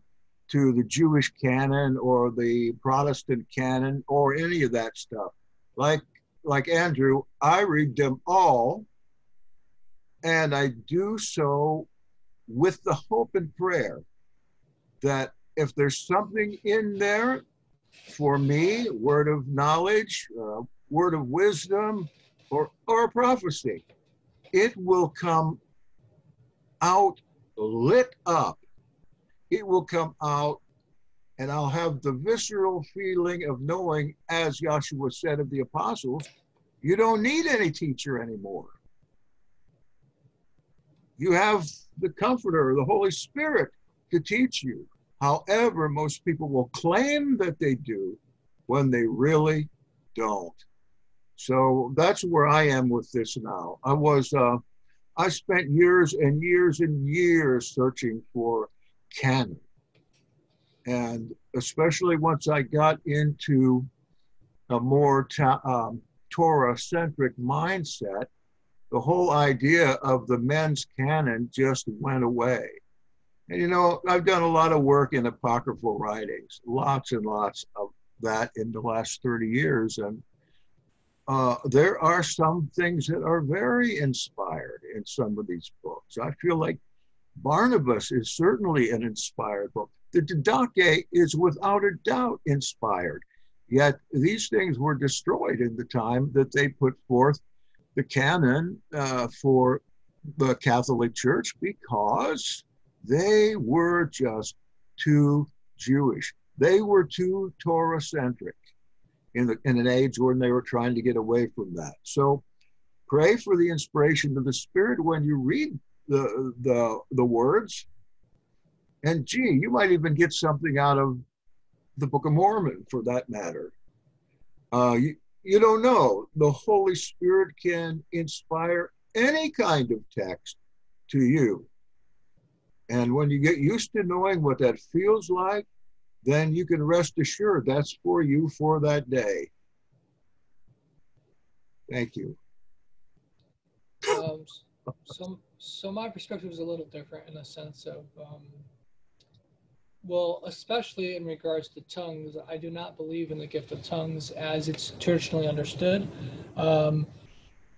to the Jewish canon or the Protestant canon or any of that stuff. Like like Andrew, I read them all and I do so with the hope and prayer that if there's something in there for me, word of knowledge, uh, word of wisdom, or, or prophecy, it will come out lit up. It will come out, and I'll have the visceral feeling of knowing, as Joshua said of the apostles, you don't need any teacher anymore. You have the Comforter, the Holy Spirit, to teach you. However, most people will claim that they do when they really don't. So that's where I am with this now. I was, uh, I spent years and years and years searching for canon. And especially once I got into a more ta- um, Torah centric mindset, the whole idea of the men's canon just went away. And you know, I've done a lot of work in apocryphal writings, lots and lots of that in the last 30 years. And uh, there are some things that are very inspired in some of these books. I feel like Barnabas is certainly an inspired book. The Didache is without a doubt inspired. Yet these things were destroyed in the time that they put forth the canon uh, for the Catholic Church because they were just too Jewish. They were too Torah centric in, the, in an age when they were trying to get away from that. So pray for the inspiration of the Spirit when you read the, the, the words. And gee, you might even get something out of the Book of Mormon for that matter. Uh, you, you don't know. The Holy Spirit can inspire any kind of text to you. And when you get used to knowing what that feels like, then you can rest assured that's for you for that day. Thank you. Um, so, so my perspective is a little different in the sense of, um, well, especially in regards to tongues, I do not believe in the gift of tongues as it's traditionally understood. Um,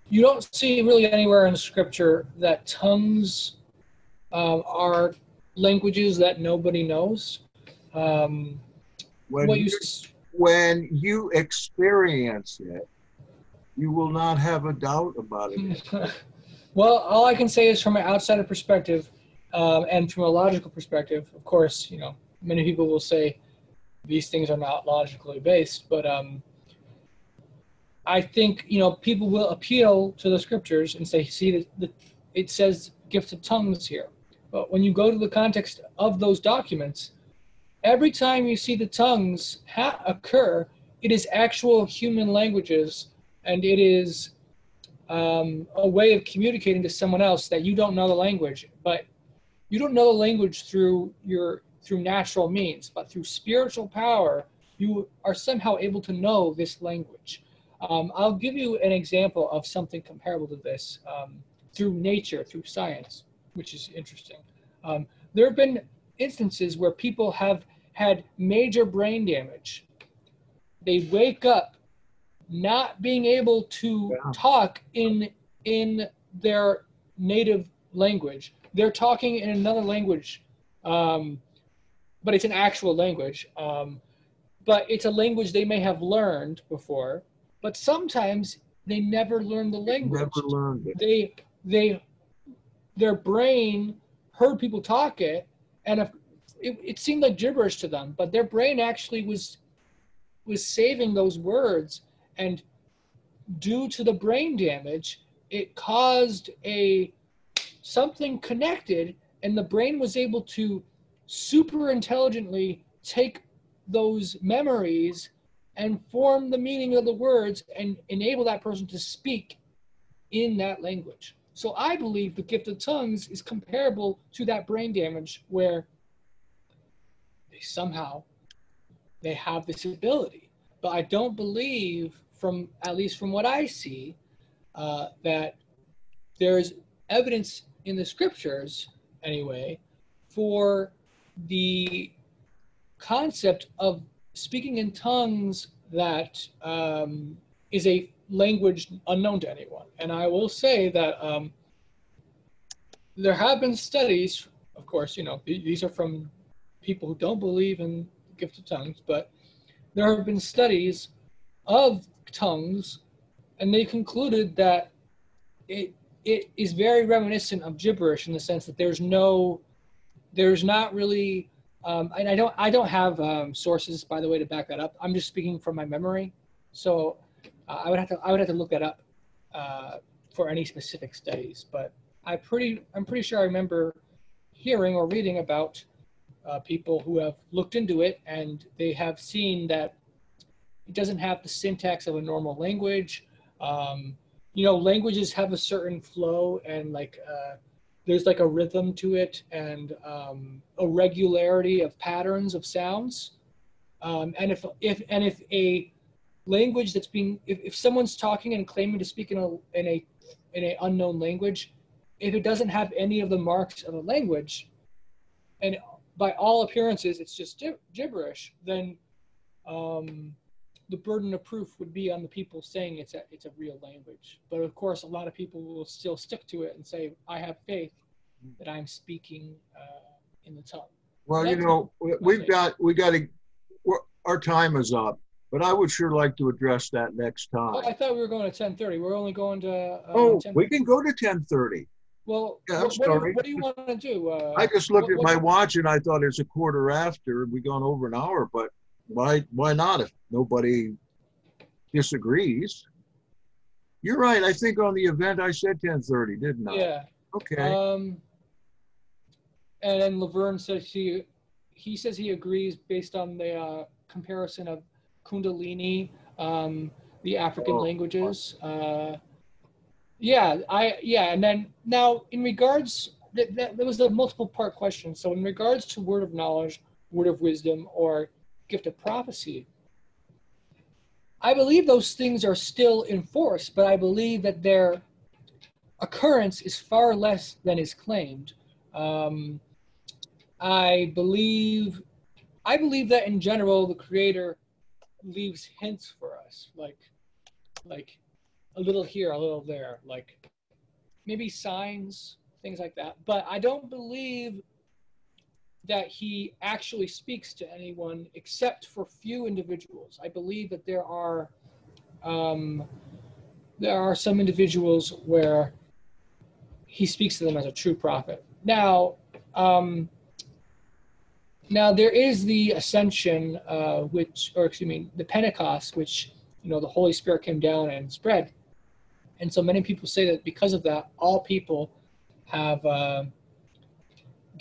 you don't see really anywhere in Scripture that tongues um, are languages that nobody knows. Um, When you, when you experience it, you will not have a doubt about it. well, all I can say is from an outsider perspective um, and from a logical perspective, of course, you know, many people will say these things are not logically based, but um, I think you know people will appeal to the scriptures and say, see, the, the, it says gifts of tongues here. But when you go to the context of those documents, every time you see the tongues ha- occur, it is actual human languages, and it is um, a way of communicating to someone else that you don't know the language, but you don't know the language through your through natural means, but through spiritual power, you are somehow able to know this language. Um, I'll give you an example of something comparable to this um, through nature, through science, which is interesting. Um, there have been instances where people have had major brain damage. They wake up not being able to Yeah. talk in in their native language. They're talking in another language, um, but it's an actual language. Um, but it's a language they may have learned before. But sometimes they never learn the language Never learned it. they they their brain heard people talk it and if, it, it seemed like gibberish to them but their brain actually was was saving those words and due to the brain damage it caused a something connected and the brain was able to super intelligently take those memories and form the meaning of the words and enable that person to speak in that language. So I believe the gift of tongues is comparable to that brain damage where they somehow they have this ability. But I don't believe from at least from what I see uh, that there's evidence in the scriptures anyway for the concept of speaking in tongues that um, is a language unknown to anyone. And I will say that um, there have been studies, of course, you know, these are from people who don't believe in the gift of tongues, but there have been studies of tongues, and they concluded that it it is very reminiscent of gibberish in the sense that there's no, there's not really um, and I don't I don't have um, sources by the way to back that up. I'm just speaking from my memory, so uh, I would have to I would have to look that up uh, for any specific studies. But I pretty I'm pretty sure I remember hearing or reading about uh, people who have looked into it and they have seen that it doesn't have the syntax of a normal language. Um, you know, languages have a certain flow and like. Uh, there's like a rhythm to it and um, a regularity of patterns of sounds. Um, and if if and if a language that's being if, if someone's talking and claiming to speak in a in a in a unknown language, if it doesn't have any of the marks of a language, and by all appearances it's just gibberish, then um, the burden of proof would be on the people saying it's a it's a real language. But of course, a lot of people will still stick to it and say, "I have faith that I'm speaking uh, in the tongue." Well, you know, we- we've got, we got to, our time is up, but I would sure like to address that next Oh, I thought we were going to 10:30. We're only going to. Uh, Oh, 10 we can go to 10:30. Well, Yeah, what, what, do, sorry. what do you want to do? Uh, I just looked what- at my watch and I thought it's a quarter after. We've gone over an hour, but why, why not if nobody disagrees? You're right. I think on the event I said 10:30, didn't I? Yeah. Okay. Um, and then Laverne says he he says he agrees based on the uh, comparison of Kundalini, um, the African Oh. languages. Uh, yeah, I yeah, and then now in regards that, that there was a multiple part question. So in regards to word of knowledge, word of wisdom, or gift of prophecy, I believe those things are still in force, but I believe that their occurrence is far less than is claimed. Um, I believe, I believe that in general, the Creator leaves hints for us, like, like a little here, a little there, like maybe signs, things like that. But I don't believe that He actually speaks to anyone except for few individuals. I believe that there are, um, there are some individuals where he speaks to them as a true prophet. Now, um, now there is the ascension, uh, which, or excuse me, the Pentecost, which you know, the Holy Spirit came down and spread. And so many people say that because of that, all people have uh,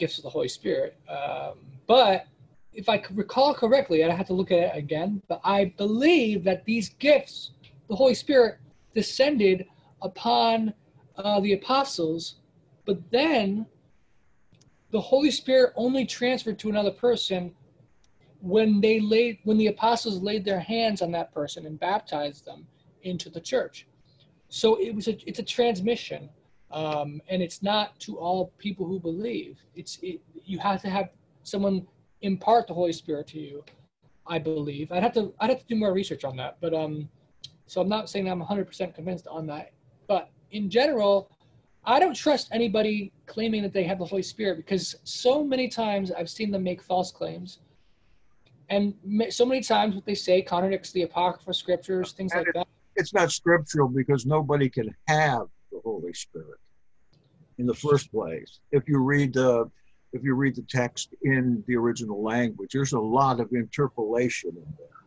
gifts of the Holy Spirit. Um, but if I could recall correctly, I'd have to look at it again, but I believe that these gifts, the Holy Spirit, descended upon uh, the apostles, but then the Holy Spirit only transferred to another person when they laid when the apostles laid their hands on that person and baptized them into the church. So it was a it's a transmission, um, and it's not to all people who believe. It's it, you have to have someone impart the Holy Spirit to you. I believe I'd have to I'd have to do more research on that, but um, so I'm not saying I'm 100% convinced on that. But in general, I don't trust anybody claiming that they have the Holy Spirit because so many times I've seen them make false claims. And so many times what they say contradicts the Apocrypha scriptures, things like that. It's not scriptural because nobody can have the Holy Spirit in the first place. If you read the if you read the text in the original language, there's a lot of interpolation in there.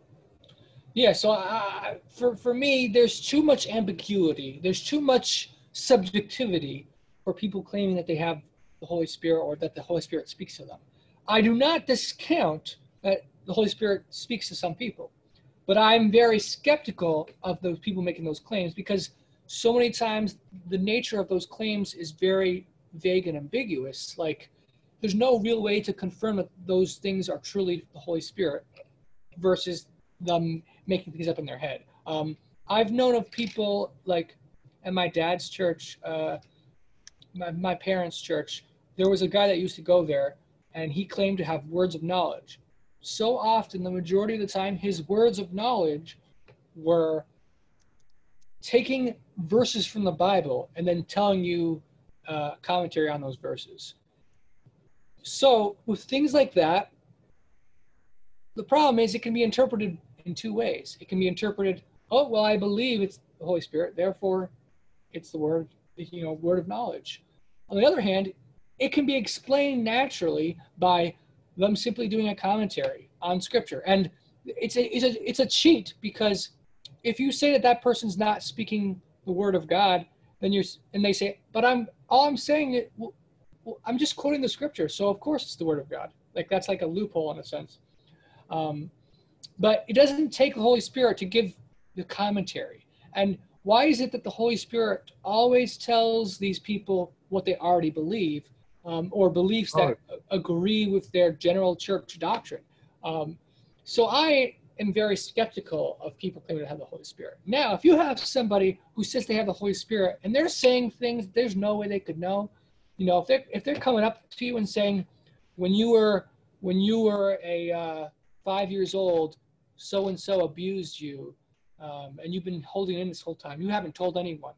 Yeah, so uh, for for me, there's too much ambiguity. There's too much subjectivity for people claiming that they have the Holy Spirit or that the Holy Spirit speaks to them. I do not discount that the Holy Spirit speaks to some people, but I'm very skeptical of those people making those claims because so many times the nature of those claims is very vague and ambiguous. Like, there's no real way to confirm that those things are truly the Holy Spirit versus them making things up in their head. Um, I've known of people like at my dad's church, uh, my, my parents' church, there was a guy that used to go there and he claimed to have words of knowledge. So often, the majority of the time, his words of knowledge were taking verses from the Bible and then telling you uh, commentary on those verses. So, with things like that, the problem is it can be interpreted in two ways. It can be interpreted, oh, well, I believe it's the Holy Spirit, therefore it's the word, you know, word of knowledge. On the other hand, it can be explained naturally by them simply doing a commentary on scripture. And it's a, it's a, it's a cheat because if you say that that person's not speaking the word of God, then you're, and they say, but I'm, all I'm saying, well, well, I'm just quoting the scripture. So of course it's the word of God. Like that's like a loophole in a sense. Um, but it doesn't take the Holy Spirit to give the commentary. And why is it that the Holy Spirit always tells these people what they already believe um, or beliefs that oh. agree with their general church doctrine? Um, so I am very skeptical of people claiming to have the Holy Spirit. Now, if you have somebody who says they have the Holy Spirit and they're saying things there's no way they could know, you know, if they're if they're coming up to you and saying, when you were when you were a uh, five years old, so and so abused you, um, and you've been holding in this whole time. You haven't told anyone,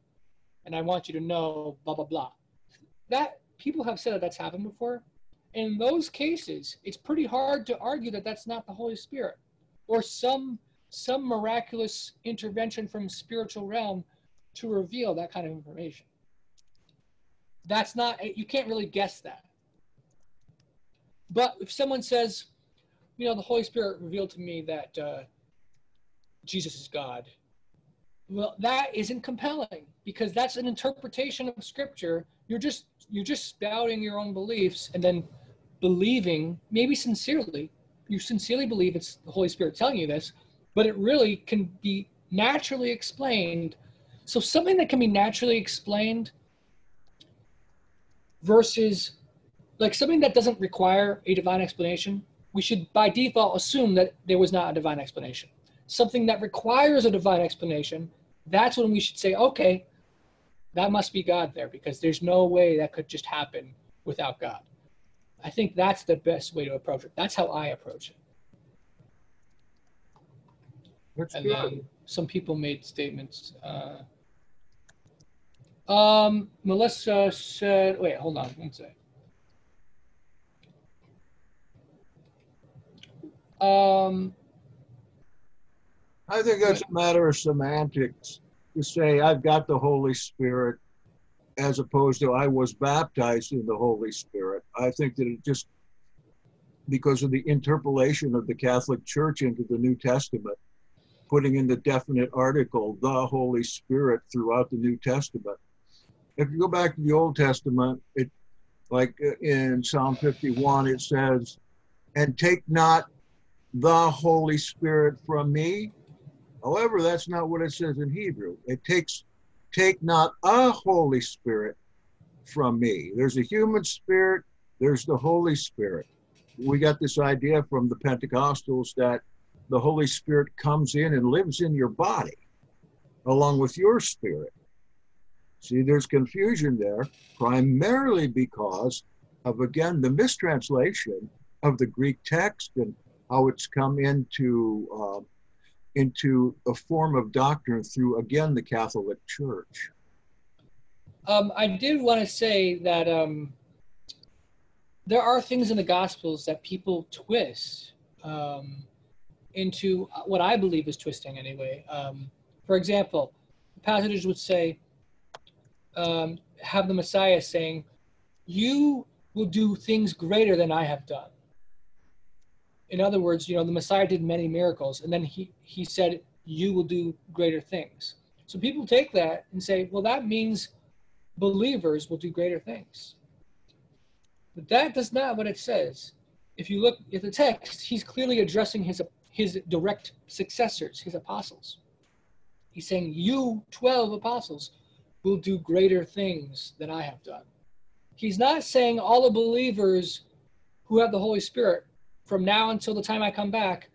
and I want you to know, blah blah blah. That people have said that that's happened before. In those cases, it's pretty hard to argue that that's not the Holy Spirit, or some some miraculous intervention from spiritual realm to reveal that kind of information. That's not you can't really guess that. But if someone says, you know, the Holy Spirit revealed to me that uh, Jesus is God. Well, that isn't compelling because that's an interpretation of Scripture. You're just you're just spouting your own beliefs and then believing, maybe sincerely, you sincerely believe it's the Holy Spirit telling you this, but it really can be naturally explained. So something that can be naturally explained versus like something that doesn't require a divine explanation we should by default assume that there was not a divine explanation. Something that requires a divine explanation, that's when we should say, okay, that must be God there because there's no way that could just happen without God. I think that's the best way to approach it. That's how I approach it. That's and good. then some people made statements. Uh, um, Melissa said, wait, hold on one sec. Um, I think that's a matter of semantics to say I've got the Holy Spirit as opposed to I was baptized in the Holy Spirit. I think that it just because of the interpolation of the Catholic Church into the New Testament, putting in the definite article, the Holy Spirit, throughout the New Testament. If you go back to the Old Testament, it like uh, in Psalm 51, it says, and take not the Holy Spirit from me. However, that's not what it says in Hebrew. It takes, take not a Holy Spirit from me. There's a human spirit, there's the Holy Spirit. We got this idea from the Pentecostals that the Holy Spirit comes in and lives in your body along with your spirit. See, there's confusion there, primarily because of, again, the mistranslation of the Greek text and how it's come into uh, into a form of doctrine through, again, the Catholic Church. Um, I did want to say that um, there are things in the Gospels that people twist um, into what I believe is twisting anyway. Um, for example, passages would say, um, have the Messiah saying, You will do things greater than I have done. In other words, you know, the Messiah did many miracles, and then he, he said, You will do greater things. So people take that and say, Well, that means believers will do greater things. But that does not what it says. If you look at the text, he's clearly addressing his, his direct successors, his apostles. He's saying, You, 12 apostles, will do greater things than I have done. He's not saying all the believers who have the Holy Spirit from now until the time I come back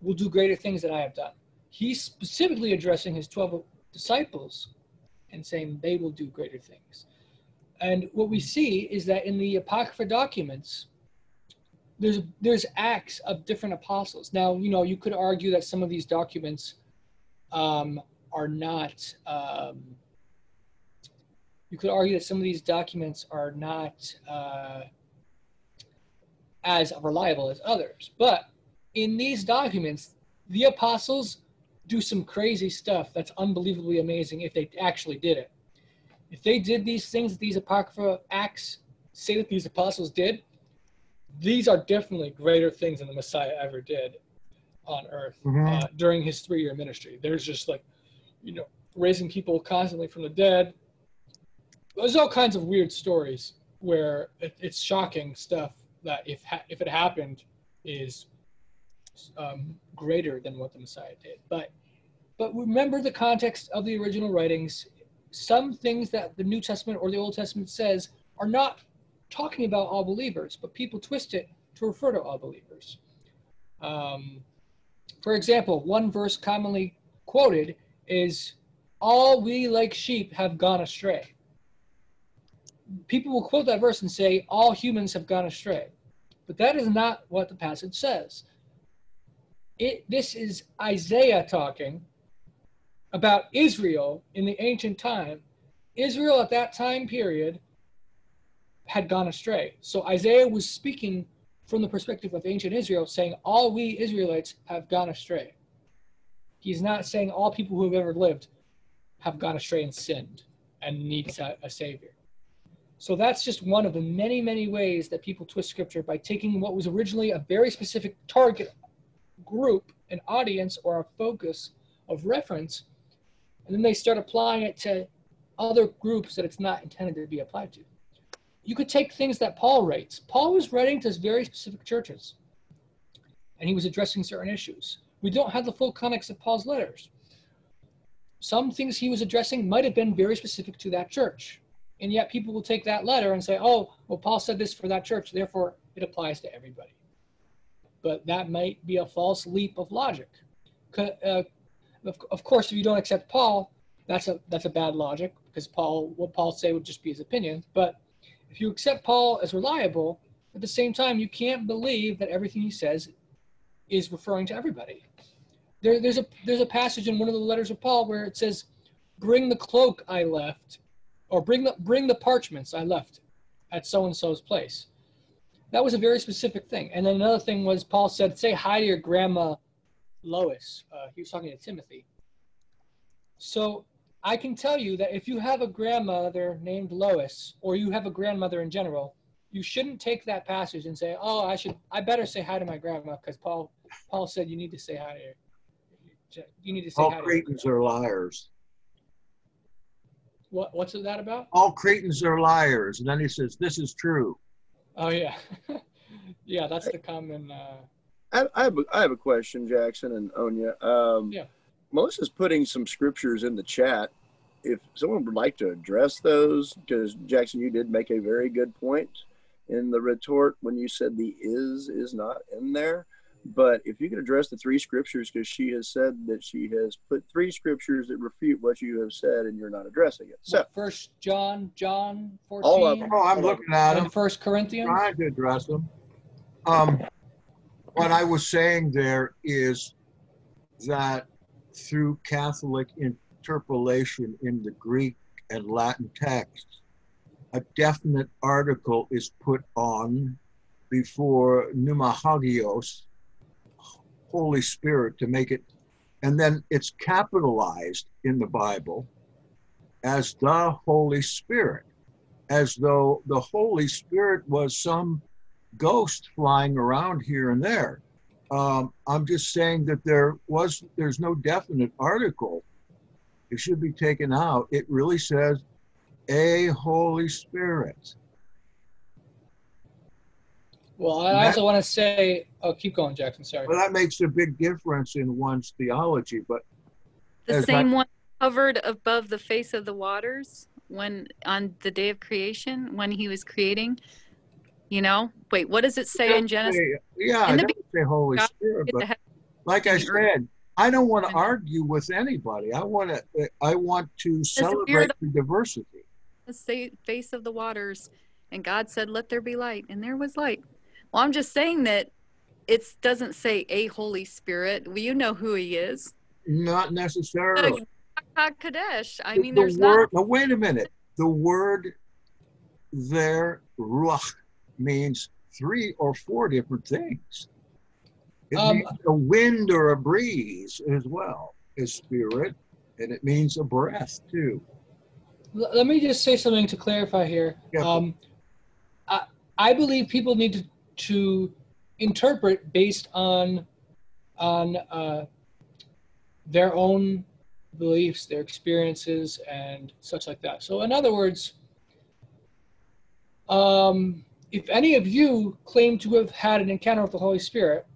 will do greater things than I have done. He's specifically addressing his 12 disciples and saying they will do greater things. And what we see is that in the Apocrypha documents, there's there's acts of different apostles. Now, you know, you could argue that some of these documents um, are not um, you could argue that some of these documents are not uh, as reliable as others. But in these documents, the apostles do some crazy stuff that's unbelievably amazing if they actually did it. If they did these things, these apocrypha acts say that these apostles did, these are definitely greater things than the Messiah ever did on earth Mhm. uh, during his three year ministry. There's just like, you know, raising people constantly from the dead. There's all kinds of weird stories where it, it's shocking stuff that if ha- if it happened is um, greater than what the Messiah did. But but remember the context of the original writings. Some things that the New Testament or the Old Testament says are not talking about all believers, but people twist it to refer to all believers. Um, for example, one verse commonly quoted is, All we like sheep have gone astray. People will quote that verse and say, All humans have gone astray. But that is not what the passage says. It, this is Isaiah talking about Israel in the ancient time. Israel at that time period had gone astray. So Isaiah was speaking from the perspective of ancient Israel, saying, All we Israelites have gone astray. He's not saying all people who have ever lived have gone astray and sinned and need a, a savior. So that's just one of the many, many ways that people twist scripture by taking what was originally a very specific target group, an audience, or a focus of reference, and then they start applying it to other groups that it's not intended to be applied to. You could take things that Paul writes. Paul was writing to very specific churches, and he was addressing certain issues. We don't have the full context of Paul's letters. Some things he was addressing might have been very specific to that church. And yet people will take that letter and say, oh, well, Paul said this for that church, therefore it applies to everybody. But that might be a false leap of logic. Uh, of, course, if you don't accept Paul, that's a that's a bad logic because Paul what Paul say would just be his opinion. But if you accept Paul as reliable, at the same time, you can't believe that everything he says is referring to everybody. There, there's a there's a passage in one of the letters of Paul where it says, "Bring the cloak I left, or bring the bring the parchments I left at so and so's place." That was a very specific thing. And then another thing was Paul said, "Say hi to your grandma, Lois." Uh, he was talking to Timothy. So I can tell you that if you have a grandmother named Lois, or you have a grandmother in general, you shouldn't take that passage and say, "Oh, I should, I better say hi to my grandma," because Paul, Paul said you need to say hi to her. You need to say All hi to Cretans are liars. What, what's that about? All Cretans are liars. And then he says, this is true. Oh yeah, yeah. That's the common. Uh, I, I, have a, I have a question, Jackson and Onya. Um, Yeah. Melissa's putting some scriptures in the chat. If someone would like to address those, because Jackson, you did make a very good point in the retort when you said the is is not in there. But if you can address the three scriptures, because she has said that she has put three scriptures that refute what you have said, and you're not addressing it. So, First John, John 14. All of fourteen, them. Oh, I'm looking at him. and First Corinthians. trying to address them. Um, what I was saying there is that through Catholic interpolation in the Greek and Latin texts, a definite article is put on before pneumahagios, Holy Spirit, to make it, and then it's capitalized in the Bible as the Holy Spirit as though the Holy Spirit was some ghost flying around here and there. Um, I'm just saying that there was there's no definite article. It should be taken out. It really says a Holy Spirit. Well, I also want to say. Oh, keep going, Jackson. Sorry. Well, that makes a big difference in one's theology. But The As same one covered above the face of the waters when on the day of creation when he was creating. You know, wait, what does it say in Genesis? yeah, In I the don't say Holy God Spirit, but like I and the earth. said, I don't want to argue with anybody. I want to. I want to celebrate spirit the diversity. the face of the waters and god said let there be light and there was light well i'm just saying that it doesn't say a holy spirit well, you know who he is Not necessarily. Uh, kadesh i mean the there's word, not no, wait a minute. The word there, ruach, means three or four different things. It Um, means a wind or a breeze as well as spirit, and it means a breath too. L- let me just say something to clarify here. Yeah. Um, I, I believe people need to, to interpret based on on uh, their own beliefs, their experiences, and such like that. So, in other words, um, if any of you claim to have had an encounter with the Holy Spirit,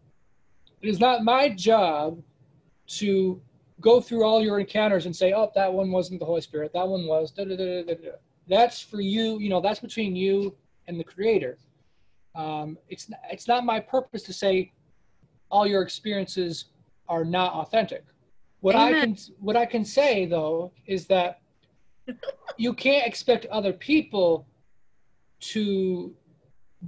it is not my job to go through all your encounters and say, oh, that one wasn't the Holy Spirit, that one was. Da, da, da, da, da. That's for you. You know, that's between you and the Creator. Um, it's it's not my purpose to say all your experiences are not authentic. What I can what I can say though is that you can't expect other people to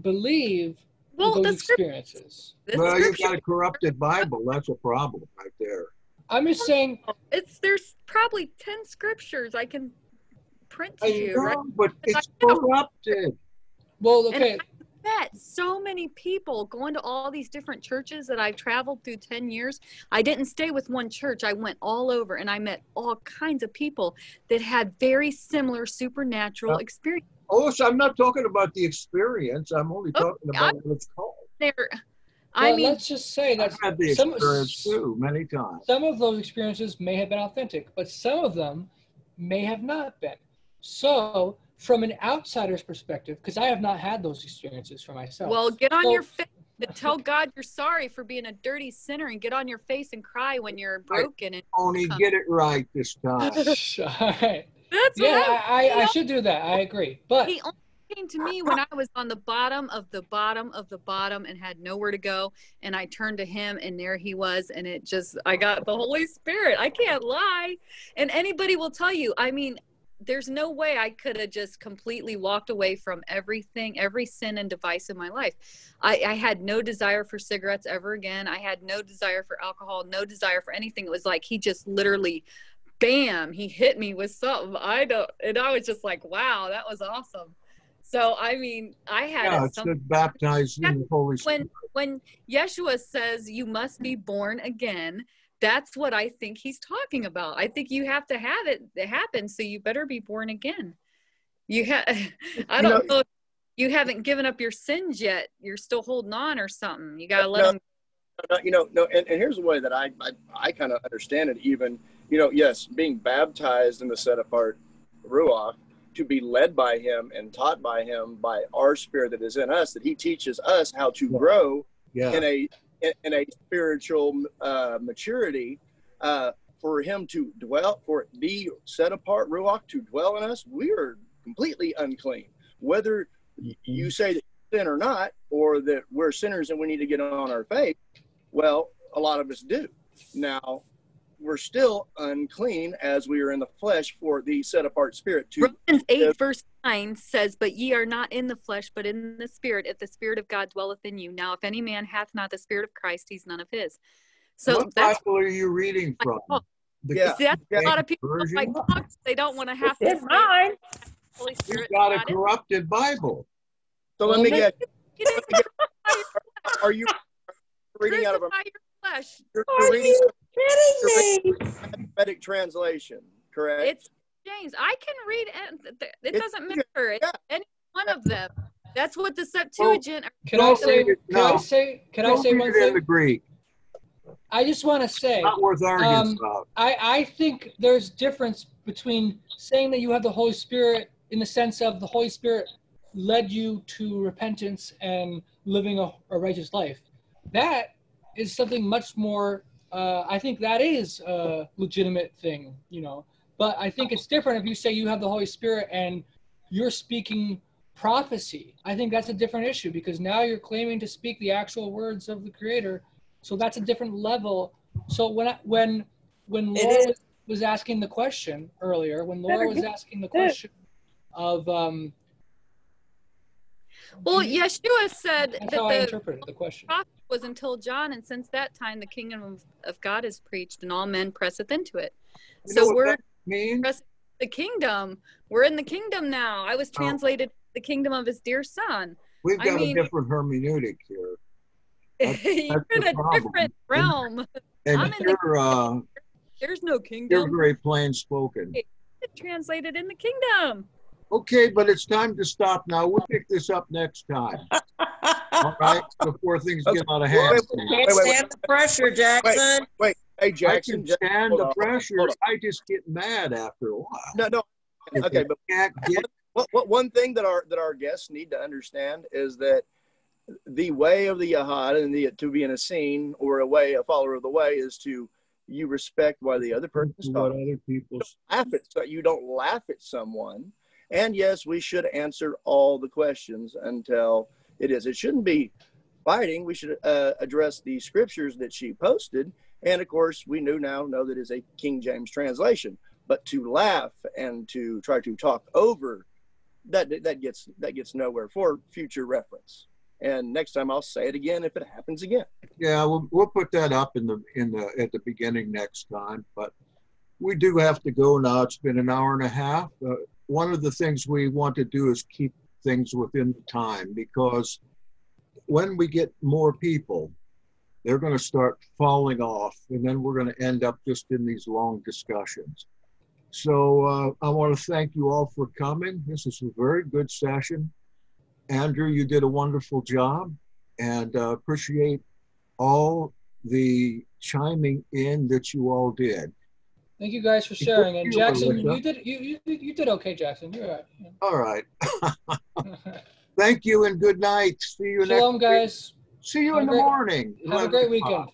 believe well those the experiences. the well, you've got a corrupted Bible. That's a problem right there. I'm just saying it's there's probably 10 scriptures i can print to I you right know, but it's corrupted. well And okay met so many people going to all these different churches that I've traveled through 10 years. I didn't stay with one church. I went all over and I met all kinds of people that had very similar supernatural Uh, experience. Oh, so I'm not talking about the experience. I'm only Oh, talking about what it's called. There, I well, mean, let's just say that I've had the some- experience too many times. some of those experiences may have been authentic, but some of them may have not been. So, from an outsider's perspective, because I have not had those experiences for myself. well, get on So- your face and tell God you're sorry for being a dirty sinner and get on your face and cry when you're broken. And Only get it right this time. all right. that's Yeah, what I, I, I should do that. I agree. But he only came to me when I was on the bottom of the bottom of the bottom and had nowhere to go. And I turned to him, and there he was. And it just, I got the Holy Spirit. I can't lie. And anybody will tell you, I mean, there's no way I could have just completely walked away from everything, every sin and device in my life. I, I had no desire for cigarettes ever again. I had no desire for alcohol, no desire for anything. It was like he just literally, bam, he hit me with something. I don't, and I was just like, wow, that was awesome. So I mean, I had Yeah, it it's some, baptized in the Holy Spirit. when when Yeshua says you must be born again. That's what I think he's talking about. I think you have to have it happen, so you better be born again. You have, I don't know. if you haven't given up your sins yet. You're still holding on or something. You gotta let No. them. no, you know, no, and, and here's the way that I I, I kind of understand it. Even you know, yes, being baptized in the set apart ruach to be led by Him and taught by Him by our Spirit that is in us, that He teaches us how to grow Yeah. in a in, in a spiritual uh, maturity. Uh, for Him to dwell, for the set apart ruach to dwell in us, we are completely unclean. Whether you say that sin or not, or that we're sinners and we need to get on our faith, well, a lot of us do. Now, we're still unclean as we are in the flesh for the set apart spirit to Romans 8, Yep. verse 9 says, But ye are not in the flesh, but in the spirit, if the spirit of God dwelleth in you. Now, if any man hath not the spirit of Christ, he's none of his. So what that's Bible are you reading from? The Yeah. see, that's a lot of people James like books. They don't want to have to It's say mine. Holy You Spirit. got a not in- corrupted Bible. So let me get. Are you reading out of a crucify your flesh. you're Are reading you kidding me? a Prophetic translation, correct? It's James. I can read it. It doesn't matter. It's yeah. any one of them. That's what the Septuagint. Can I say? read it, Can I say? Can I Don't say one it in thing? the Greek. I just want to say. Not worth arguing Um, about. I, I think there's difference between saying that you have the Holy Spirit in the sense of the Holy Spirit led you to repentance and living a, a righteous life. That is something much more. Uh, I think that is a legitimate thing, you know. But I think it's different if you say you have the Holy Spirit and you're speaking prophecy. I think that's a different issue because now you're claiming to speak the actual words of the Creator. So that's a different level. So when I, when when Laura was, was asking the question earlier, when Laura was asking the question of um, Well, Yeshua said that's that how I the interpreted the question. Was until John, and since that time the kingdom of, God is preached, and all men presseth into it. You So we're the kingdom. We're in the kingdom now. I was Oh. translated the kingdom of his dear son. We've I got mean- a different hermeneutic here. That's- You're in a problem. different realm. And I'm in the- uh, There's no you're kingdom. very plain spoken. Translated in the kingdom. Okay, but it's time to stop now. We'll pick this up next time. All right, before things get out of hand. Wait, Can't Wait, wait, wait. stand the pressure, Jackson. Wait, Hey, Jackson. I can stand hold the pressure. I just get mad after a while. No, no. Okay, but Can't get what, what one thing that our that our guests need to understand is that the way of the Yahad and the to be in Essene or a way a follower of the way is to you respect why the other person is what talking. other people's. Laugh at so you don't laugh at someone. And yes, we should answer all the questions until it is. It shouldn't be fighting. We should uh, address the scriptures that she posted. And of course, we knew now know that is a King James translation. But to laugh and to try to talk over that that gets that gets nowhere for future reference. And next time I'll say it again if it happens again. Yeah, we'll, we'll put that up in the in the at the beginning next time. But we do have to go now. It's been an hour and a half. Uh, one of the things we want to do is keep things within the time because when we get more people, they're going to start falling off, and then we're going to end up just in these long discussions. So uh, I want to thank you all for coming. This is a very good session. Andrew, you did a wonderful job, and uh, appreciate all the chiming in that you all did. Thank you guys for sharing. And Jackson, you did you, you you did okay, Jackson. You're all All right. right. Thank you and good night. See you next Shalom, guys. See you Have in the great- morning. Have a great o'clock. weekend.